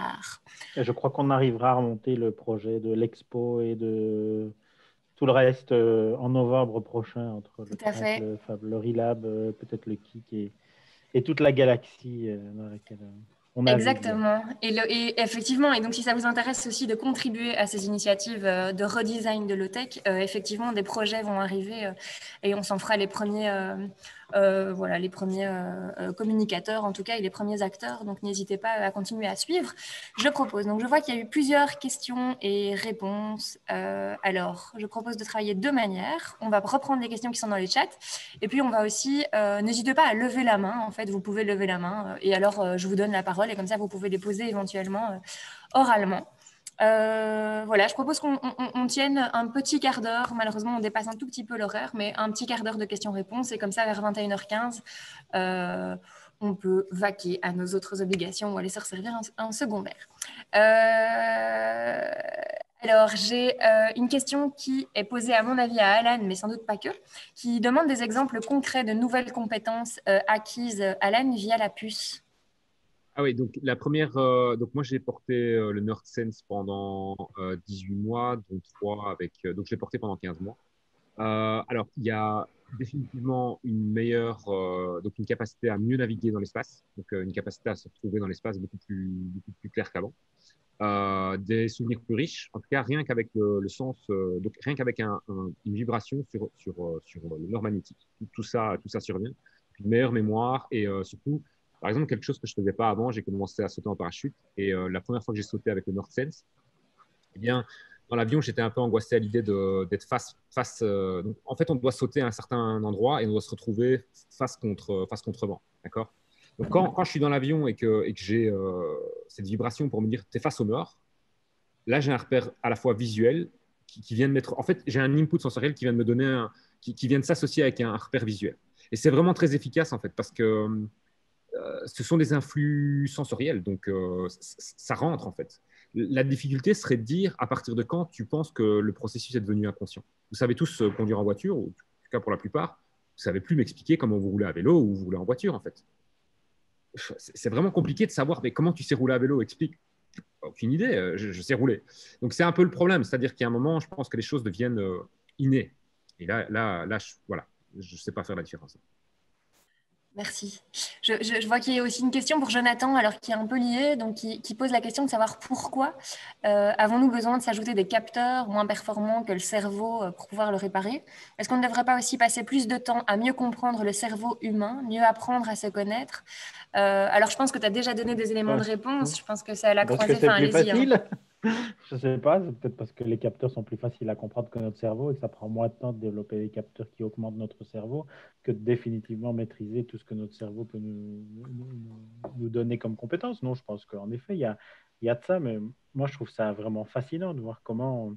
Je crois qu'on arrivera à remonter le projet de l'expo et de tout le reste euh, en novembre prochain entre le, Fab, le, Relab, euh, peut-être le Kik et, et, toute la galaxie euh, dans laquelle on a Exactement. Et, et, effectivement, et donc si ça vous intéresse aussi de contribuer à ces initiatives de redesign de l'OTEC, effectivement, des projets vont arriver et on s'en fera les premiers euh, voilà, les premiers euh, euh, communicateurs, en tout cas, et les premiers acteurs. Donc, n'hésitez pas à continuer à suivre. Je propose. Donc, je vois qu'il y a eu plusieurs questions et réponses. alors, je propose de travailler de deux manières. On va reprendre les questions qui sont dans les chats. Et puis, on va aussi, n'hésitez pas à lever la main. En fait, vous pouvez lever la main. Et alors, je vous donne la parole. Et comme ça, vous pouvez les poser éventuellement oralement. Euh, voilà, je propose qu'on tienne un petit quart d'heure. Malheureusement, on dépasse un tout petit peu l'horaire, mais un petit quart d'heure de questions-réponses. Et comme ça, vers 21h15, euh, on peut vaquer à nos autres obligations ou aller se servir un, second verre. Euh, alors, j'ai une question qui est posée, à mon avis, à Alan, mais sans doute pas que, qui demande des exemples concrets de nouvelles compétences acquises, Alan, via la puce. Ah oui, donc la première, euh, donc moi j'ai porté euh, le Nerd Sense pendant 18 euh, mois, dont 3 avec, donc je l'ai porté pendant 15 mois. alors il y a définitivement une meilleure, donc une capacité à mieux naviguer dans l'espace, donc une capacité à se retrouver dans l'espace beaucoup plus, beaucoup plus clair qu'avant. des souvenirs plus riches, en tout cas rien qu'avec le, sens, donc rien qu'avec un, une vibration sur, sur, sur le nord magnétique. Tout, ça, tout ça survient. Une meilleure mémoire et surtout par exemple, quelque chose que je ne faisais pas avant, j'ai commencé à sauter en parachute. Et euh, la première fois que j'ai sauté avec le NordSense, eh bien, dans l'avion, j'étais un peu angoissé à l'idée d'être face. face euh, en fait, on doit sauter à un certain endroit et on doit se retrouver face contre, face contre vent. D'accord? Donc, quand, je suis dans l'avion et que, j'ai euh, cette vibration pour me dire tu es face au nord, là, j'ai un repère à la fois visuel qui, vient de mettre. En fait, j'ai un input sensoriel qui vient de me donner un, qui, vient de s'associer avec un, repère visuel. Et c'est vraiment très efficace, en fait, parce que ce sont des influx sensoriels. Donc, ça rentre, en fait. La difficulté serait de dire à partir de quand tu penses que le processus est devenu inconscient? Vous savez tous euh, conduire en voiture, ou en tout cas pour la plupart, vous savez plus m'expliquer comment vous roulez à vélo ou vous roulez en voiture en fait. C'est vraiment compliqué de savoir mais comment tu sais rouler à vélo, explique. Aucune idée, euh, je, sais rouler. Donc c'est un peu le problème, c'est-à-dire qu'il y a un moment, je pense que les choses deviennent euh, innées. Et là, là, là, voilà, je ne sais pas faire la différence. Merci. Je, vois qu'il y a aussi une question pour Jonathan, alors qui est un peu liée, donc qui, pose la question de savoir pourquoi euh, avons-nous besoin de s'ajouter des capteurs moins performants que le cerveau euh, pour pouvoir le réparer? Est-ce qu'on ne devrait pas aussi passer plus de temps à mieux comprendre le cerveau humain, mieux apprendre à se connaître? Euh, Alors, je pense que tu as déjà donné des éléments de réponse. Je pense que ça la croisée. Enfin, allez-y. Hein. [laughs] Je ne sais pas, c'est peut-être parce que les capteurs sont plus faciles à comprendre que notre cerveau et que ça prend moins de temps de développer des capteurs qui augmentent notre cerveau que de définitivement maîtriser tout ce que notre cerveau peut nous, nous, donner comme compétences. Non, je pense qu'en effet, il y a, y a de ça, mais moi, je trouve ça vraiment fascinant de voir comment,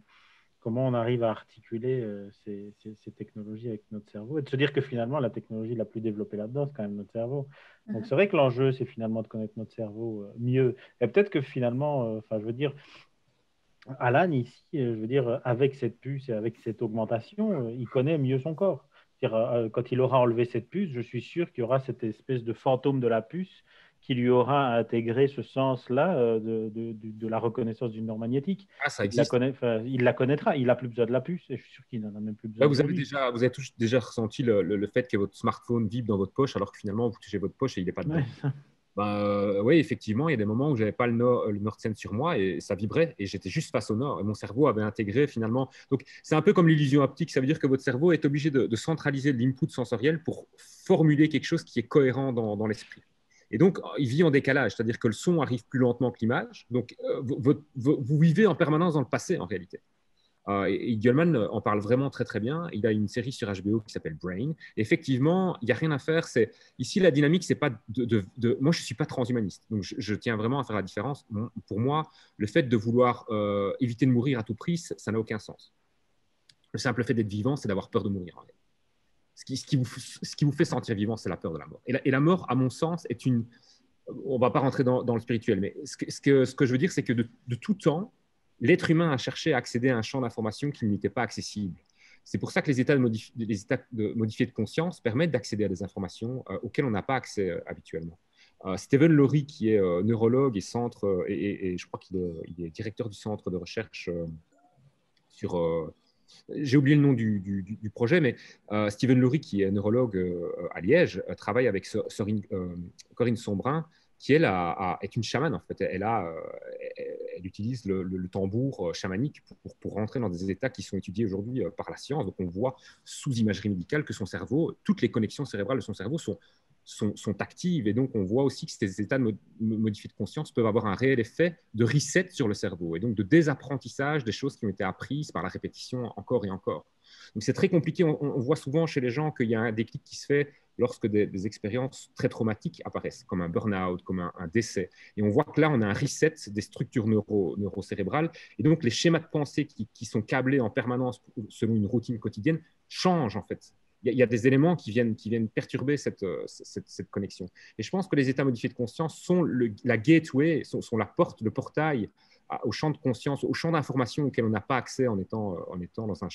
comment on arrive à articuler euh, ces, ces, technologies avec notre cerveau et de se dire que finalement, la technologie la plus développée là-dedans, c'est quand même notre cerveau. Donc, mhm. c'est vrai que l'enjeu, c'est finalement de connaître notre cerveau euh, mieux. Et peut-être que finalement, euh, enfin, je veux dire, Alan, ici, euh, je veux dire, avec cette puce et avec cette augmentation, euh, il connaît mieux son corps. Euh, quand il aura enlevé cette puce, je suis sûr qu'il y aura cette espèce de fantôme de la puce qui lui aura intégré ce sens-là de, de, la reconnaissance d'une norme magnétique. Ah, ça existe. Il la, connaîtra. Il n'a plus besoin de la puce et je suis sûr qu'il n'en a même plus besoin. vous, avez déjà, vous avez déjà ressenti le, fait que votre smartphone vibre dans votre poche alors que finalement vous touchez votre poche et il n'est pas dedans. Ben, euh, oui, effectivement, il y a des moments où j'avais pas le, nord, le Nord sur moi et ça vibrait et j'étais juste face au nord et mon cerveau avait intégré finalement. Donc, c'est un peu comme l'illusion optique. Ça veut dire que votre cerveau est obligé de, centraliser l'input sensoriel pour formuler quelque chose qui est cohérent dans, l'esprit. Et donc, il vit en décalage, c'est-à-dire que le son arrive plus lentement que l'image. Donc, euh, vous, vivez en permanence dans le passé en réalité. Uh, et en parle vraiment très très bien. Il a une série sur HBO qui s'appelle Brain. effectivement, il n'y a rien à faire. C'est ici la dynamique, c'est pas de, Moi, je suis pas transhumaniste, donc je, tiens vraiment à faire la différence. Pour moi, le fait de vouloir euh, éviter de mourir à tout prix, ça n'a aucun sens. Le simple fait d'être vivant, c'est d'avoir peur de mourir. Ce qui, vous, fait sentir vivant, c'est la peur de la mort. Et la, mort, à mon sens, est une. On va pas rentrer dans, le spirituel, mais ce que, je veux dire, c'est que de tout temps, l'être humain a cherché à accéder à un champ d'information qui n'était pas accessible. C'est pour ça que les états, de de modifiés de conscience permettent d'accéder à des informations euh, auxquelles on n'a pas accès euh, habituellement. Euh, Stephen Laurie, qui est neurologue et, centre, et, je crois qu'il est, directeur du centre de recherche sur... j'ai oublié le nom du, projet, mais Stephen Laurie, qui est neurologue à Liège, travaille avec Corinne Sombrin qui est une chamane en fait. Elle, a, euh, utilise le, tambour euh, chamanique pour, pour, rentrer dans des états qui sont étudiés aujourd'hui euh, par la science. Donc on voit sous imagerie médicale que son cerveau, toutes les connexions cérébrales de son cerveau sont, sont, sont actives et donc on voit aussi que ces états de modifiés de conscience peuvent avoir un réel effet de reset sur le cerveau et donc de désapprentissage des choses qui ont été apprises par la répétition encore et encore. Donc c'est très compliqué. On, voit souvent chez les gens qu'il y a un déclic qui se fait lorsque des, expériences très traumatiques apparaissent, comme un burn-out, comme un, décès. Et on voit que là, on a un reset des structures neuro, neurocérébrales. Et donc, les schémas de pensée qui, sont câblés en permanence selon une routine quotidienne changent, en fait. Il y, a, des éléments qui viennent, qui viennent perturber cette, cette, connexion. Et je pense que les états modifiés de conscience sont la gateway, sont, la porte, le portail au champ de conscience, au champ d'information auquel on n'a pas accès en étant, en étant dans un...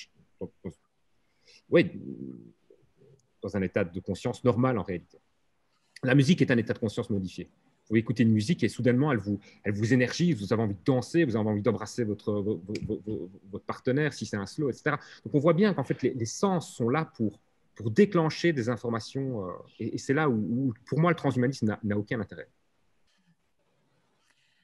oui, dans un état de conscience normal en réalité. La musique est un état de conscience modifié. Vous écoutez une musique et soudainement, elle vous, elle vous énergise, vous avez envie de danser, vous avez envie d'embrasser votre, votre, partenaire si c'est un slow, etc. Donc on voit bien qu'en fait, les, sens sont là pour, pour déclencher des informations. Euh, et, c'est là où, pour moi, le transhumanisme n'a aucun intérêt.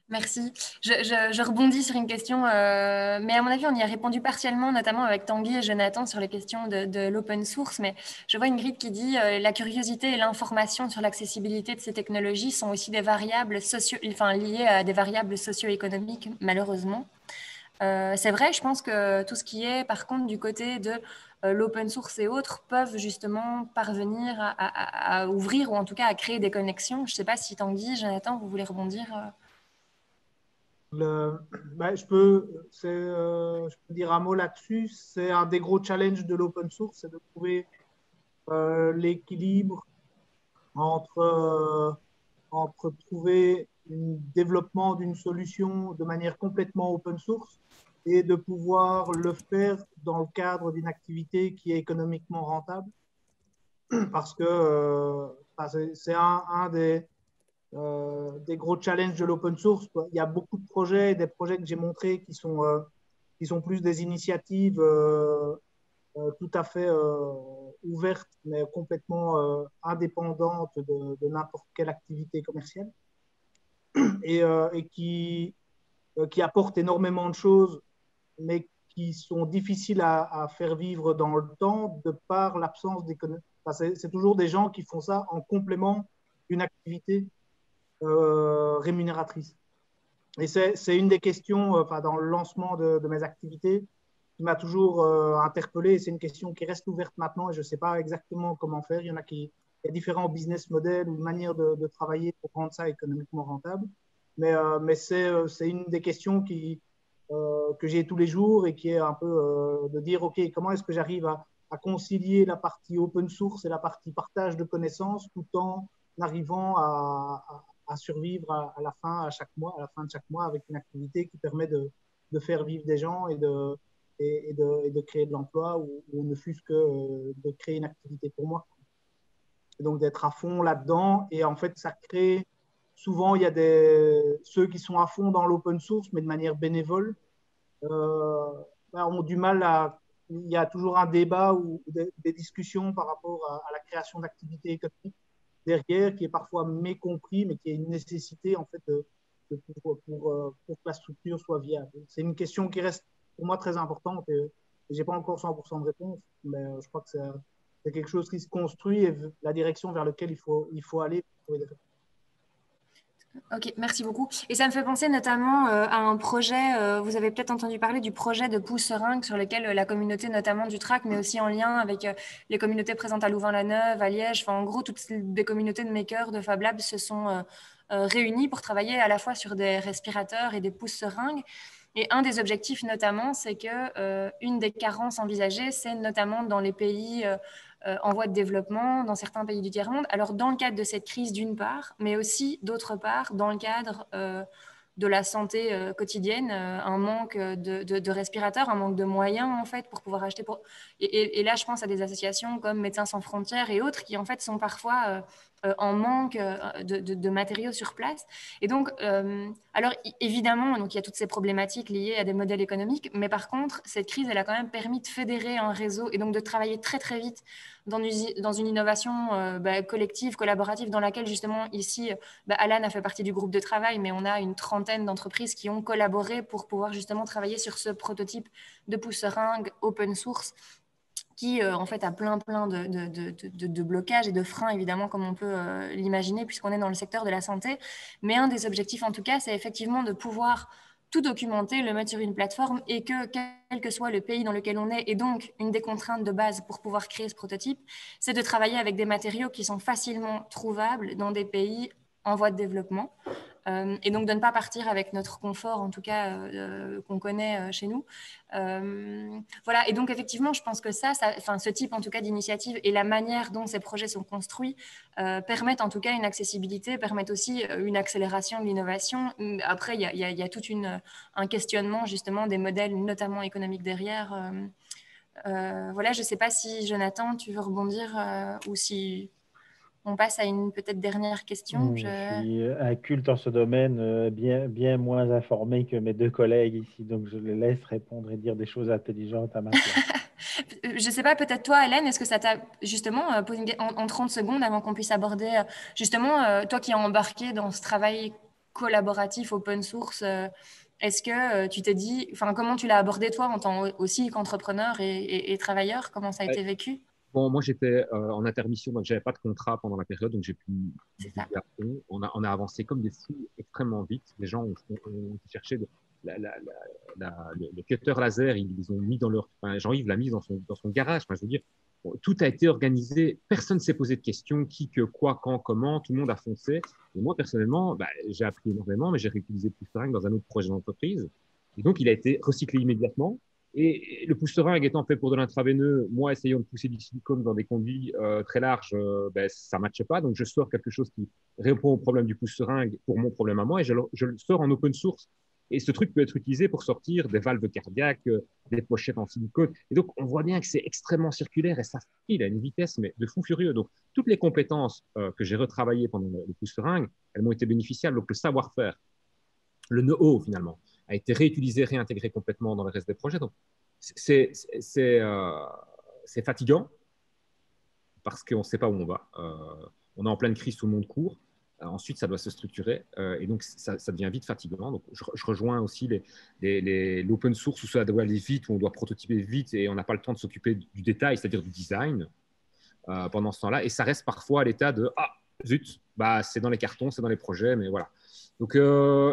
Merci. Je, rebondis sur une question, euh, mais à mon avis, on y a répondu partiellement, notamment avec Tanguy et Jonathan sur les questions de, l'open source. Mais je vois une grille qui dit euh, la curiosité et l'information sur l'accessibilité de ces technologies sont aussi des variables socio enfin, liées à des variables socio-économiques, malheureusement. c'est vrai, je pense que tout ce qui est, par contre, du côté de l'open source et autres, peuvent justement parvenir à, ouvrir ou en tout cas à créer des connexions. Je ne sais pas si Tanguy, Jonathan, vous voulez rebondir je, peux, je peux dire un mot là-dessus. C'est un des gros challenges de l'open source, c'est de trouver l'équilibre entre, entre trouver un développement d'une solution de manière complètement open source et de pouvoir le faire dans le cadre d'une activité qui est économiquement rentable. [clears throat] Parce que euh, c'est un, des, euh, des, gros challenges de l'open source. Il y a beaucoup de projets, des projets que j'ai montrés qui sont, euh, qui sont plus des initiatives tout à fait ouvertes, mais complètement indépendantes de, n'importe quelle activité commerciale. Et, qui, qui apportent énormément de choses mais qui sont difficiles à, faire vivre dans le temps de par l'absence d'économie. c'est toujours des gens qui font ça en complément d'une activité euh, rémunératrice. Et c'est une des questions, euh, enfin, dans le lancement de, mes activités, qui m'a toujours euh, interpellé. C'est une question qui reste ouverte maintenant et je ne sais pas exactement comment faire. Il y en a qui, il y a différents business models ou manières de, travailler pour rendre ça économiquement rentable. Mais, c'est une des questions qui, euh, que j'ai tous les jours et qui est un peu euh, de dire, OK, comment est-ce que j'arrive à, concilier la partie open source et la partie partage de connaissances tout en arrivant à, survivre à, la fin, à chaque mois, à la fin de chaque mois avec une activité qui permet de, de faire vivre des gens et de, et, de, de, créer de l'emploi ou, ne fût-ce que euh, de créer une activité pour moi. donc d'être à fond là-dedans et en fait ça crée Souvent, il y a des, ceux qui sont à fond dans l'open source, mais de manière bénévole, euh, bah, ont du mal à. Il y a toujours un débat ou des, discussions par rapport à, la création d'activités économiques derrière, qui est parfois mécompris, mais qui est une nécessité en fait pour, euh, pour, que la structure soit viable. C'est une question qui reste pour moi très importante et, je n'ai pas encore 100% de réponse, mais euh, je crois que c'est quelque chose qui se construit et la direction vers laquelle il faut, il faut aller pour trouver des réponses. Ok, merci beaucoup. Et ça me fait penser notamment euh, à un projet, euh, vous avez peut-être entendu parler du projet de Pouce Seringue sur lequel euh, la communauté notamment du TRAC, mais aussi en lien avec les communautés présentes à Louvain-la-Neuve, à Liège, enfin en gros toutes les communautés de makers, de Fab Labs se sont réunies pour travailler à la fois sur des respirateurs et des pouces seringues. Et un des objectifs notamment, c'est que une des carences envisagées, c'est notamment dans les pays en voie de développement dans certains pays du tiers-monde. Alors, dans le cadre de cette crise, d'une part, mais aussi, d'autre part, dans le cadre euh, de la santé euh, quotidienne, un manque de, respirateurs, un manque de moyens, en fait, pour pouvoir acheter. Et, et, là, je pense à des associations comme Médecins sans frontières et autres qui, en fait, sont parfois euh, en manque euh, de, matériaux sur place. Et donc, euh, alors évidemment, donc, il y a toutes ces problématiques liées à des modèles économiques, mais par contre, cette crise, elle a quand même permis de fédérer un réseau et donc de travailler très très vite dans une, dans une innovation bah, collective, collaborative, dans laquelle justement ici, bah, Alan a fait partie du groupe de travail, mais on a une trentaine d'entreprises qui ont collaboré pour pouvoir justement travailler sur ce prototype de pousseringue open source qui euh, en fait a plein plein de, de, de, blocages et de freins évidemment comme on peut euh, l'imaginer puisqu'on est dans le secteur de la santé. Mais un des objectifs en tout cas, c'est effectivement de pouvoir tout documenter, le mettre sur une plateforme et que quel que soit le pays dans lequel on est, et donc une des contraintes de base pour pouvoir créer ce prototype, c'est de travailler avec des matériaux qui sont facilement trouvables dans des pays en voie de développement. Euh, et donc de ne pas partir avec notre confort, en tout cas euh, euh, qu'on connaît chez nous. voilà, et donc effectivement, je pense que ça, enfin, ce type en tout cas d'initiative et la manière dont ces projets sont construits permettent en tout cas une accessibilité, permettent aussi une accélération de l'innovation. Après, il y, a, tout une, un questionnement justement des modèles, notamment économiques derrière. voilà, je ne sais pas si Jonathan, tu veux rebondir ou si on passe à une peut-être dernière question. Je... suis inculte en ce domaine, euh, bien, bien moins informé que mes deux collègues ici, donc je les laisse répondre et dire des choses intelligentes à ma place. [laughs] je ne sais pas, peut-être toi, Hélène, est-ce que ça t'a justement euh, posé en, 30 secondes avant qu'on puisse aborder, euh, justement, toi qui as embarqué dans ce travail collaboratif open source, est-ce que tu t'es dit, enfin, comment tu l'as abordé toi en tant aussi qu'entrepreneur et, travailleur? Comment ça a été vécu? Bon, moi, j'étais euh, en intermission, donc j'avais pas de contrat pendant la période, donc j'ai pu. On a, on a avancé comme des fous extrêmement vite. Les gens ont, cherché le, cutter laser, ils les ont mis dans leur. Jean-Yves l'a mis dans son, dans son garage. Enfin, je veux dire, tout a été organisé. Personne ne s'est posé de questions, qui, que, quoi, quand, comment. Tout le monde a foncé. Et moi, personnellement, bah, j'ai appris énormément, mais j'ai réutilisé plus dans un autre projet d'entreprise. Et donc, il a été recyclé immédiatement. Et le pousse-seringue étant fait pour de l'intraveineux, moi essayant de pousser du silicone dans des conduits euh, très larges, euh, ben, ça ne matche pas. Donc je sors quelque chose qui répond au problème du pousse-seringue pour mon problème à moi et je le, sors en open source. Et ce truc peut être utilisé pour sortir des valves cardiaques, euh, des pochettes en silicone. Et donc on voit bien que c'est extrêmement circulaire et ça file à une vitesse mais de fou furieux. Donc toutes les compétences que j'ai retravaillées pendant le, pousse-seringue, elles m'ont été bénéficiables. Donc le savoir-faire, le know-how finalement a été réutilisé, réintégré complètement dans le reste des projets. Donc, c'est euh, fatigant parce qu'on ne sait pas où on va. Euh, on est en pleine crise, tout le monde court. Euh, ensuite, ça doit se structurer et donc ça, devient vite fatigant. Donc, je, rejoins aussi l'open les, source où ça doit aller vite, où on doit prototyper vite et on n'a pas le temps de s'occuper du détail, c'est-à-dire du design pendant ce temps-là. Et ça reste parfois à l'état de Ah, zut, bah, c'est dans les cartons, c'est dans les projets, mais voilà. Donc,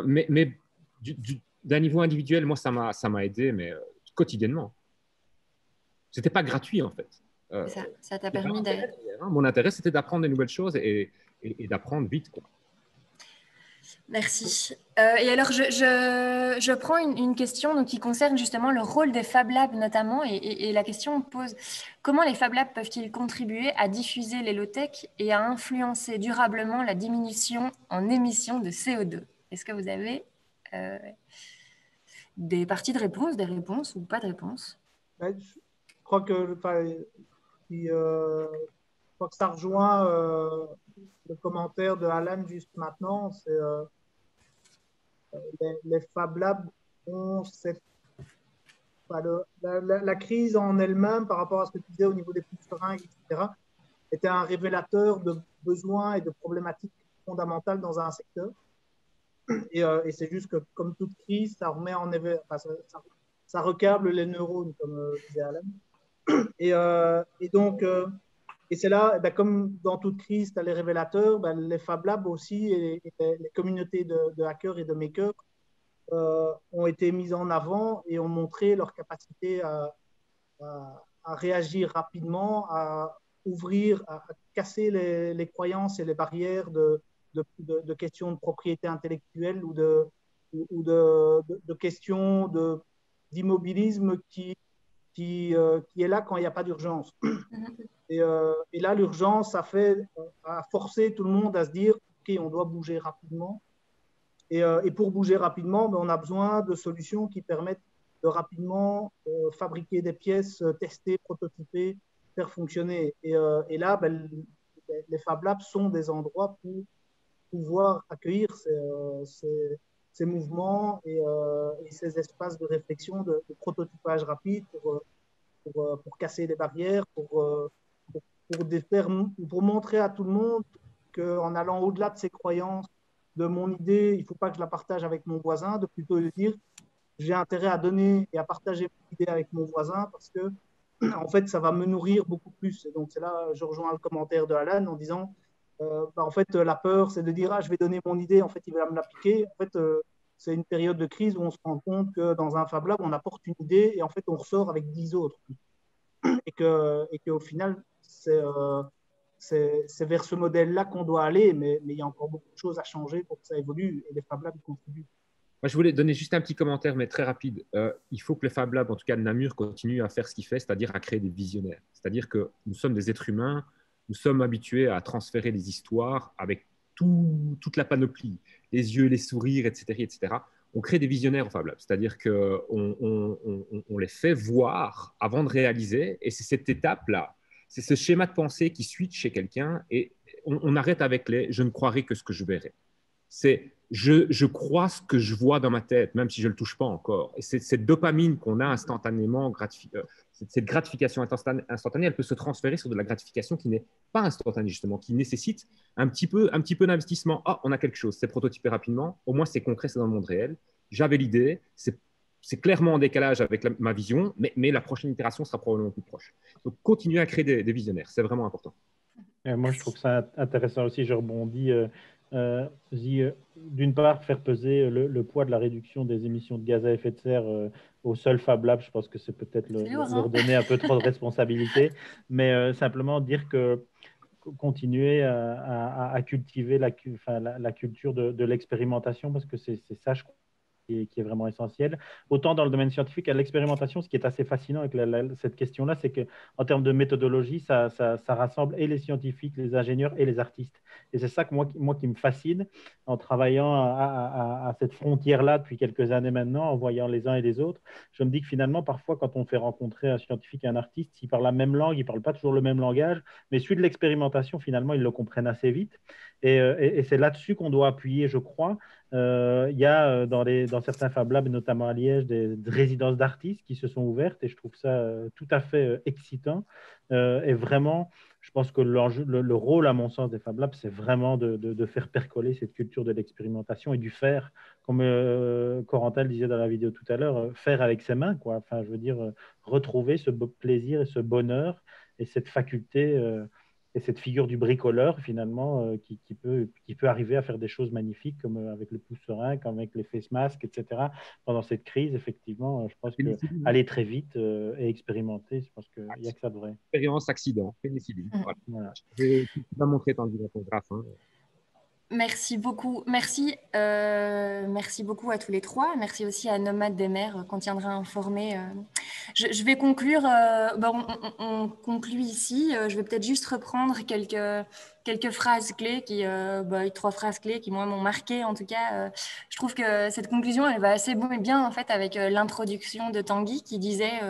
mais, mais du, d'un niveau individuel, moi, ça m'a, ça m'a aidé, mais euh, quotidiennement. C'était pas gratuit, en fait. Euh, ça, t'a permis d'aller. Hein. Mon intérêt, c'était d'apprendre des nouvelles choses et, et, d'apprendre vite. Quoi. Merci. Euh, et alors, je, je, je prends une, une, question donc, qui concerne justement le rôle des Fab Labs notamment. Et, et, la question pose comment les Fab Labs peuvent-ils contribuer à diffuser les low-tech et à influencer durablement la diminution en émissions de CO2 Est-ce que vous avez des parties de réponse, des réponses ou pas de réponse ben, Je crois que, euh, je crois que ça rejoint euh, le commentaire de Alan juste maintenant. C'est euh, les, Fab Labs ont cette la, crise en elle-même, par rapport à ce que tu disais au niveau des plus seringues, etc., était un révélateur de besoins et de problématiques fondamentales dans un secteur. Euh, et, c'est juste que, comme toute crise, ça remet en enfin, ça, recable les neurones, comme euh, disait Alan. [clears throat] Et, euh, et donc, et c'est là, eh ben, comme dans toute crise, tu as les révélateurs, ben, les Fab Labs aussi, et, les communautés de, hackers et de makers ont été mises en avant et ont montré leur capacité à, à, réagir rapidement, à ouvrir, à, casser les, les, croyances et les barrières de, de, questions de propriété intellectuelle ou de, ou de, de questions d'immobilisme qui, qui, euh, qui, est là quand il n'y a pas d'urgence. Mm-hmm. Et, euh, et, là, l'urgence a, fait, a forcé tout le monde à se dire, OK, on doit bouger rapidement. Et, euh, et pour bouger rapidement, ben, on a besoin de solutions qui permettent de rapidement fabriquer des pièces, tester, prototyper, faire fonctionner. Et, et là, ben, les Fab Labs sont des endroits pour pouvoir accueillir ces, ces mouvements et, euh, et, ces espaces de réflexion, de, prototypage rapide pour, euh, pour, euh, casser les barrières, pour, pour montrer à tout le monde qu'en allant au-delà de ses croyances, de mon idée, il ne faut pas que je la partage avec mon voisin, de plutôt dire j'ai intérêt à donner et à partager mon idée avec mon voisin parce que [clears throat] en fait, ça va me nourrir beaucoup plus. Et donc, c'est là, je rejoins le commentaire de Alan en disant euh, bah, en fait, la peur, c'est de dire ah, je vais donner mon idée, en fait, il va me l'appliquer. En fait, euh, c'est une période de crise où on se rend compte que dans un Fab Lab, on apporte une idée et en fait, on ressort avec dix autres. Et qu'au et que final, euh, c'est vers ce modèle-là qu'on doit aller, mais, mais, il y a encore beaucoup de choses à changer pour que ça évolue et les Fab Labs contribuent. Moi, je voulais donner juste un petit commentaire, mais très rapide. il faut que les Fab Labs, en tout cas de Namur, continuent à faire ce qu'il fait, c'est-à-dire à créer des visionnaires. C'est-à-dire que nous sommes des êtres humains, nous sommes habitués à transférer des histoires avec toute la panoplie, les yeux, les sourires, etc. etc. On crée des visionnaires au Fab Lab, c'est-à-dire qu'on on, les fait voir avant de réaliser, et c'est cette étape-là, c'est ce schéma de pensée qui suit chez quelqu'un, et on, arrête avec les « je ne croirai que ce que je verrai ». C'est je, crois ce que je vois dans ma tête, même si je ne le touche pas encore. Et c'est cette dopamine qu'on a instantanément, euh, cette gratification instantanée, elle peut se transférer sur de la gratification qui n'est pas instantanée, justement, qui nécessite un petit peu, un petit peu d'investissement. Ah, on a quelque chose, c'est prototypé rapidement, au moins c'est concret, c'est dans le monde réel. J'avais l'idée, c'est clairement en décalage avec ma vision, mais, mais, la prochaine itération sera probablement plus proche. Donc, continuer à créer des, visionnaires, c'est vraiment important. moi, je trouve ça intéressant aussi. Je rebondis. Euh, euh, euh, d'une part, faire peser le, poids de la réduction des émissions de gaz à effet de serre au seul Fab Lab, je pense que c'est peut-être leur hein. donner un peu trop de responsabilité, [laughs] mais simplement dire que continuer à, cultiver la, la, culture de, de l'expérimentation, parce que c'est ça, je qui est, vraiment essentiel. Autant dans le domaine scientifique, à l'expérimentation, ce qui est assez fascinant avec cette question-là, c'est qu'en termes de méthodologie, ça, ça, rassemble et les scientifiques, les ingénieurs et les artistes. Et c'est ça que moi, moi qui me fascine en travaillant à, cette frontière-là depuis quelques années maintenant, en voyant les uns et les autres. Je me dis que finalement, parfois, quand on fait rencontrer un scientifique et un artiste, ils parlent la même langue, ils ne parlent pas toujours le même langage, mais celui de l'expérimentation, finalement, ils le comprennent assez vite. Et, euh, et c'est là-dessus qu'on doit appuyer, je crois. Euh, il y a euh, dans, certains Fab Labs, notamment à Liège, des, résidences d'artistes qui se sont ouvertes et je trouve ça euh, tout à fait excitant. et vraiment, je pense que le, le, rôle, à mon sens, des Fab Labs, c'est vraiment de, faire percoler cette culture de l'expérimentation et du faire, comme Corentin le disait dans la vidéo tout à l'heure, faire avec ses mains. Enfin, je veux dire, retrouver ce plaisir et ce bonheur et cette faculté et cette figure du bricoleur, finalement, euh, qui, peut, qui peut arriver à faire des choses magnifiques, comme euh, avec le pouce serein, comme avec les face masks, etc. Pendant cette crise, effectivement, euh, je pense qu'aller très vite et expérimenter, je pense qu'il n'y a que ça de vrai. Expérience accident, pénicilline. Mmh. Voilà. Je vais montrer dans le photographe. Hein. Merci beaucoup. Merci, euh, merci beaucoup à tous les trois. Merci aussi à Nomade des mers qu'on tiendra informé. Euh. Je, vais conclure. Euh, bon, on, conclut ici. Je vais peut-être juste reprendre quelques, quelques phrases clés, qui, bah, trois phrases clés qui moi m'ont marqué. En tout cas, je trouve que cette conclusion, elle va assez bien en fait avec l'introduction de Tanguy qui disait,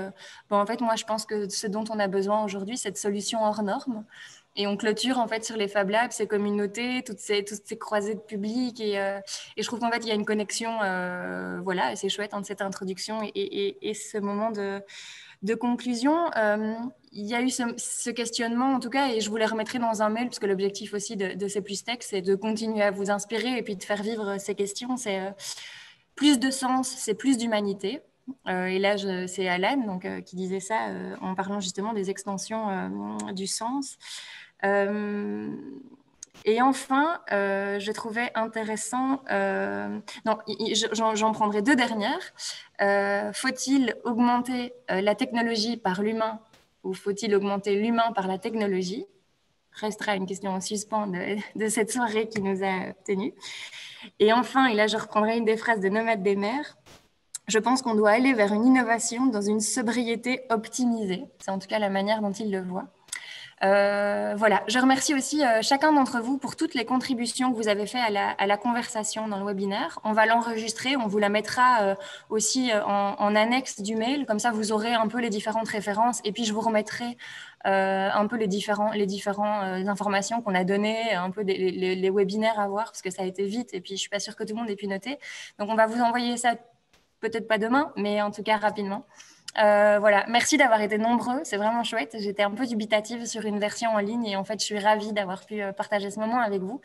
bon, en fait, moi, je pense que ce dont on a besoin aujourd'hui, c'est de solutions hors normes. Et on clôture en fait sur les Fab Labs, ces communautés, toutes ces, toutes ces croisées de public. Et, euh, et je trouve qu'en fait, il y a une connexion, euh, voilà, c'est chouette entre cette introduction et, et, ce moment de, de conclusion. Euh, il y a eu ce, questionnement, en tout cas, et je vous les remettrai dans un mail, parce que l'objectif aussi de, ces plus textes, c'est de continuer à vous inspirer et puis de faire vivre ces questions. C'est plus de sens, c'est plus d'humanité. et là, c'est Alan donc, qui disait ça en parlant justement des extensions du sens. Euh, et enfin, euh, je trouvais intéressant, euh, non, j'en prendrai deux dernières. faut-il augmenter la technologie par l'humain ou faut-il augmenter l'humain par la technologie? Restera une question en suspens [laughs] de, cette soirée qui nous a tenus. Et enfin, et là je reprendrai une des phrases de Nomade des mers, je pense qu'on doit aller vers une innovation dans une sobriété optimisée. C'est en tout cas la manière dont il le voit. Euh, voilà, je remercie aussi euh, chacun d'entre vous pour toutes les contributions que vous avez faites à la, conversation dans le webinaire. On va l'enregistrer, on vous la mettra euh, aussi en, annexe du mail, comme ça vous aurez un peu les différentes références et puis je vous remettrai un peu les différents, les différents informations qu'on a données, un peu les, les, webinaires à voir parce que ça a été vite et puis je suis pas sûre que tout le monde ait pu noter. Donc on va vous envoyer ça peut-être pas demain, mais en tout cas rapidement. Euh, voilà, merci d'avoir été nombreux, c'est vraiment chouette. J'étais un peu dubitative sur une version en ligne et en fait, je suis ravie d'avoir pu euh, partager ce moment avec vous.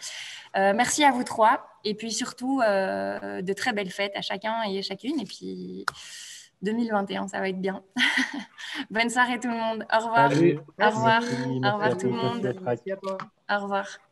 Euh, merci à vous trois et puis surtout de très belles fêtes à chacun et chacune. Et puis 2021, ça va être bien. [laughs] Bonne soirée tout le monde. Au revoir. Au revoir. Au revoir tout le monde. Au revoir.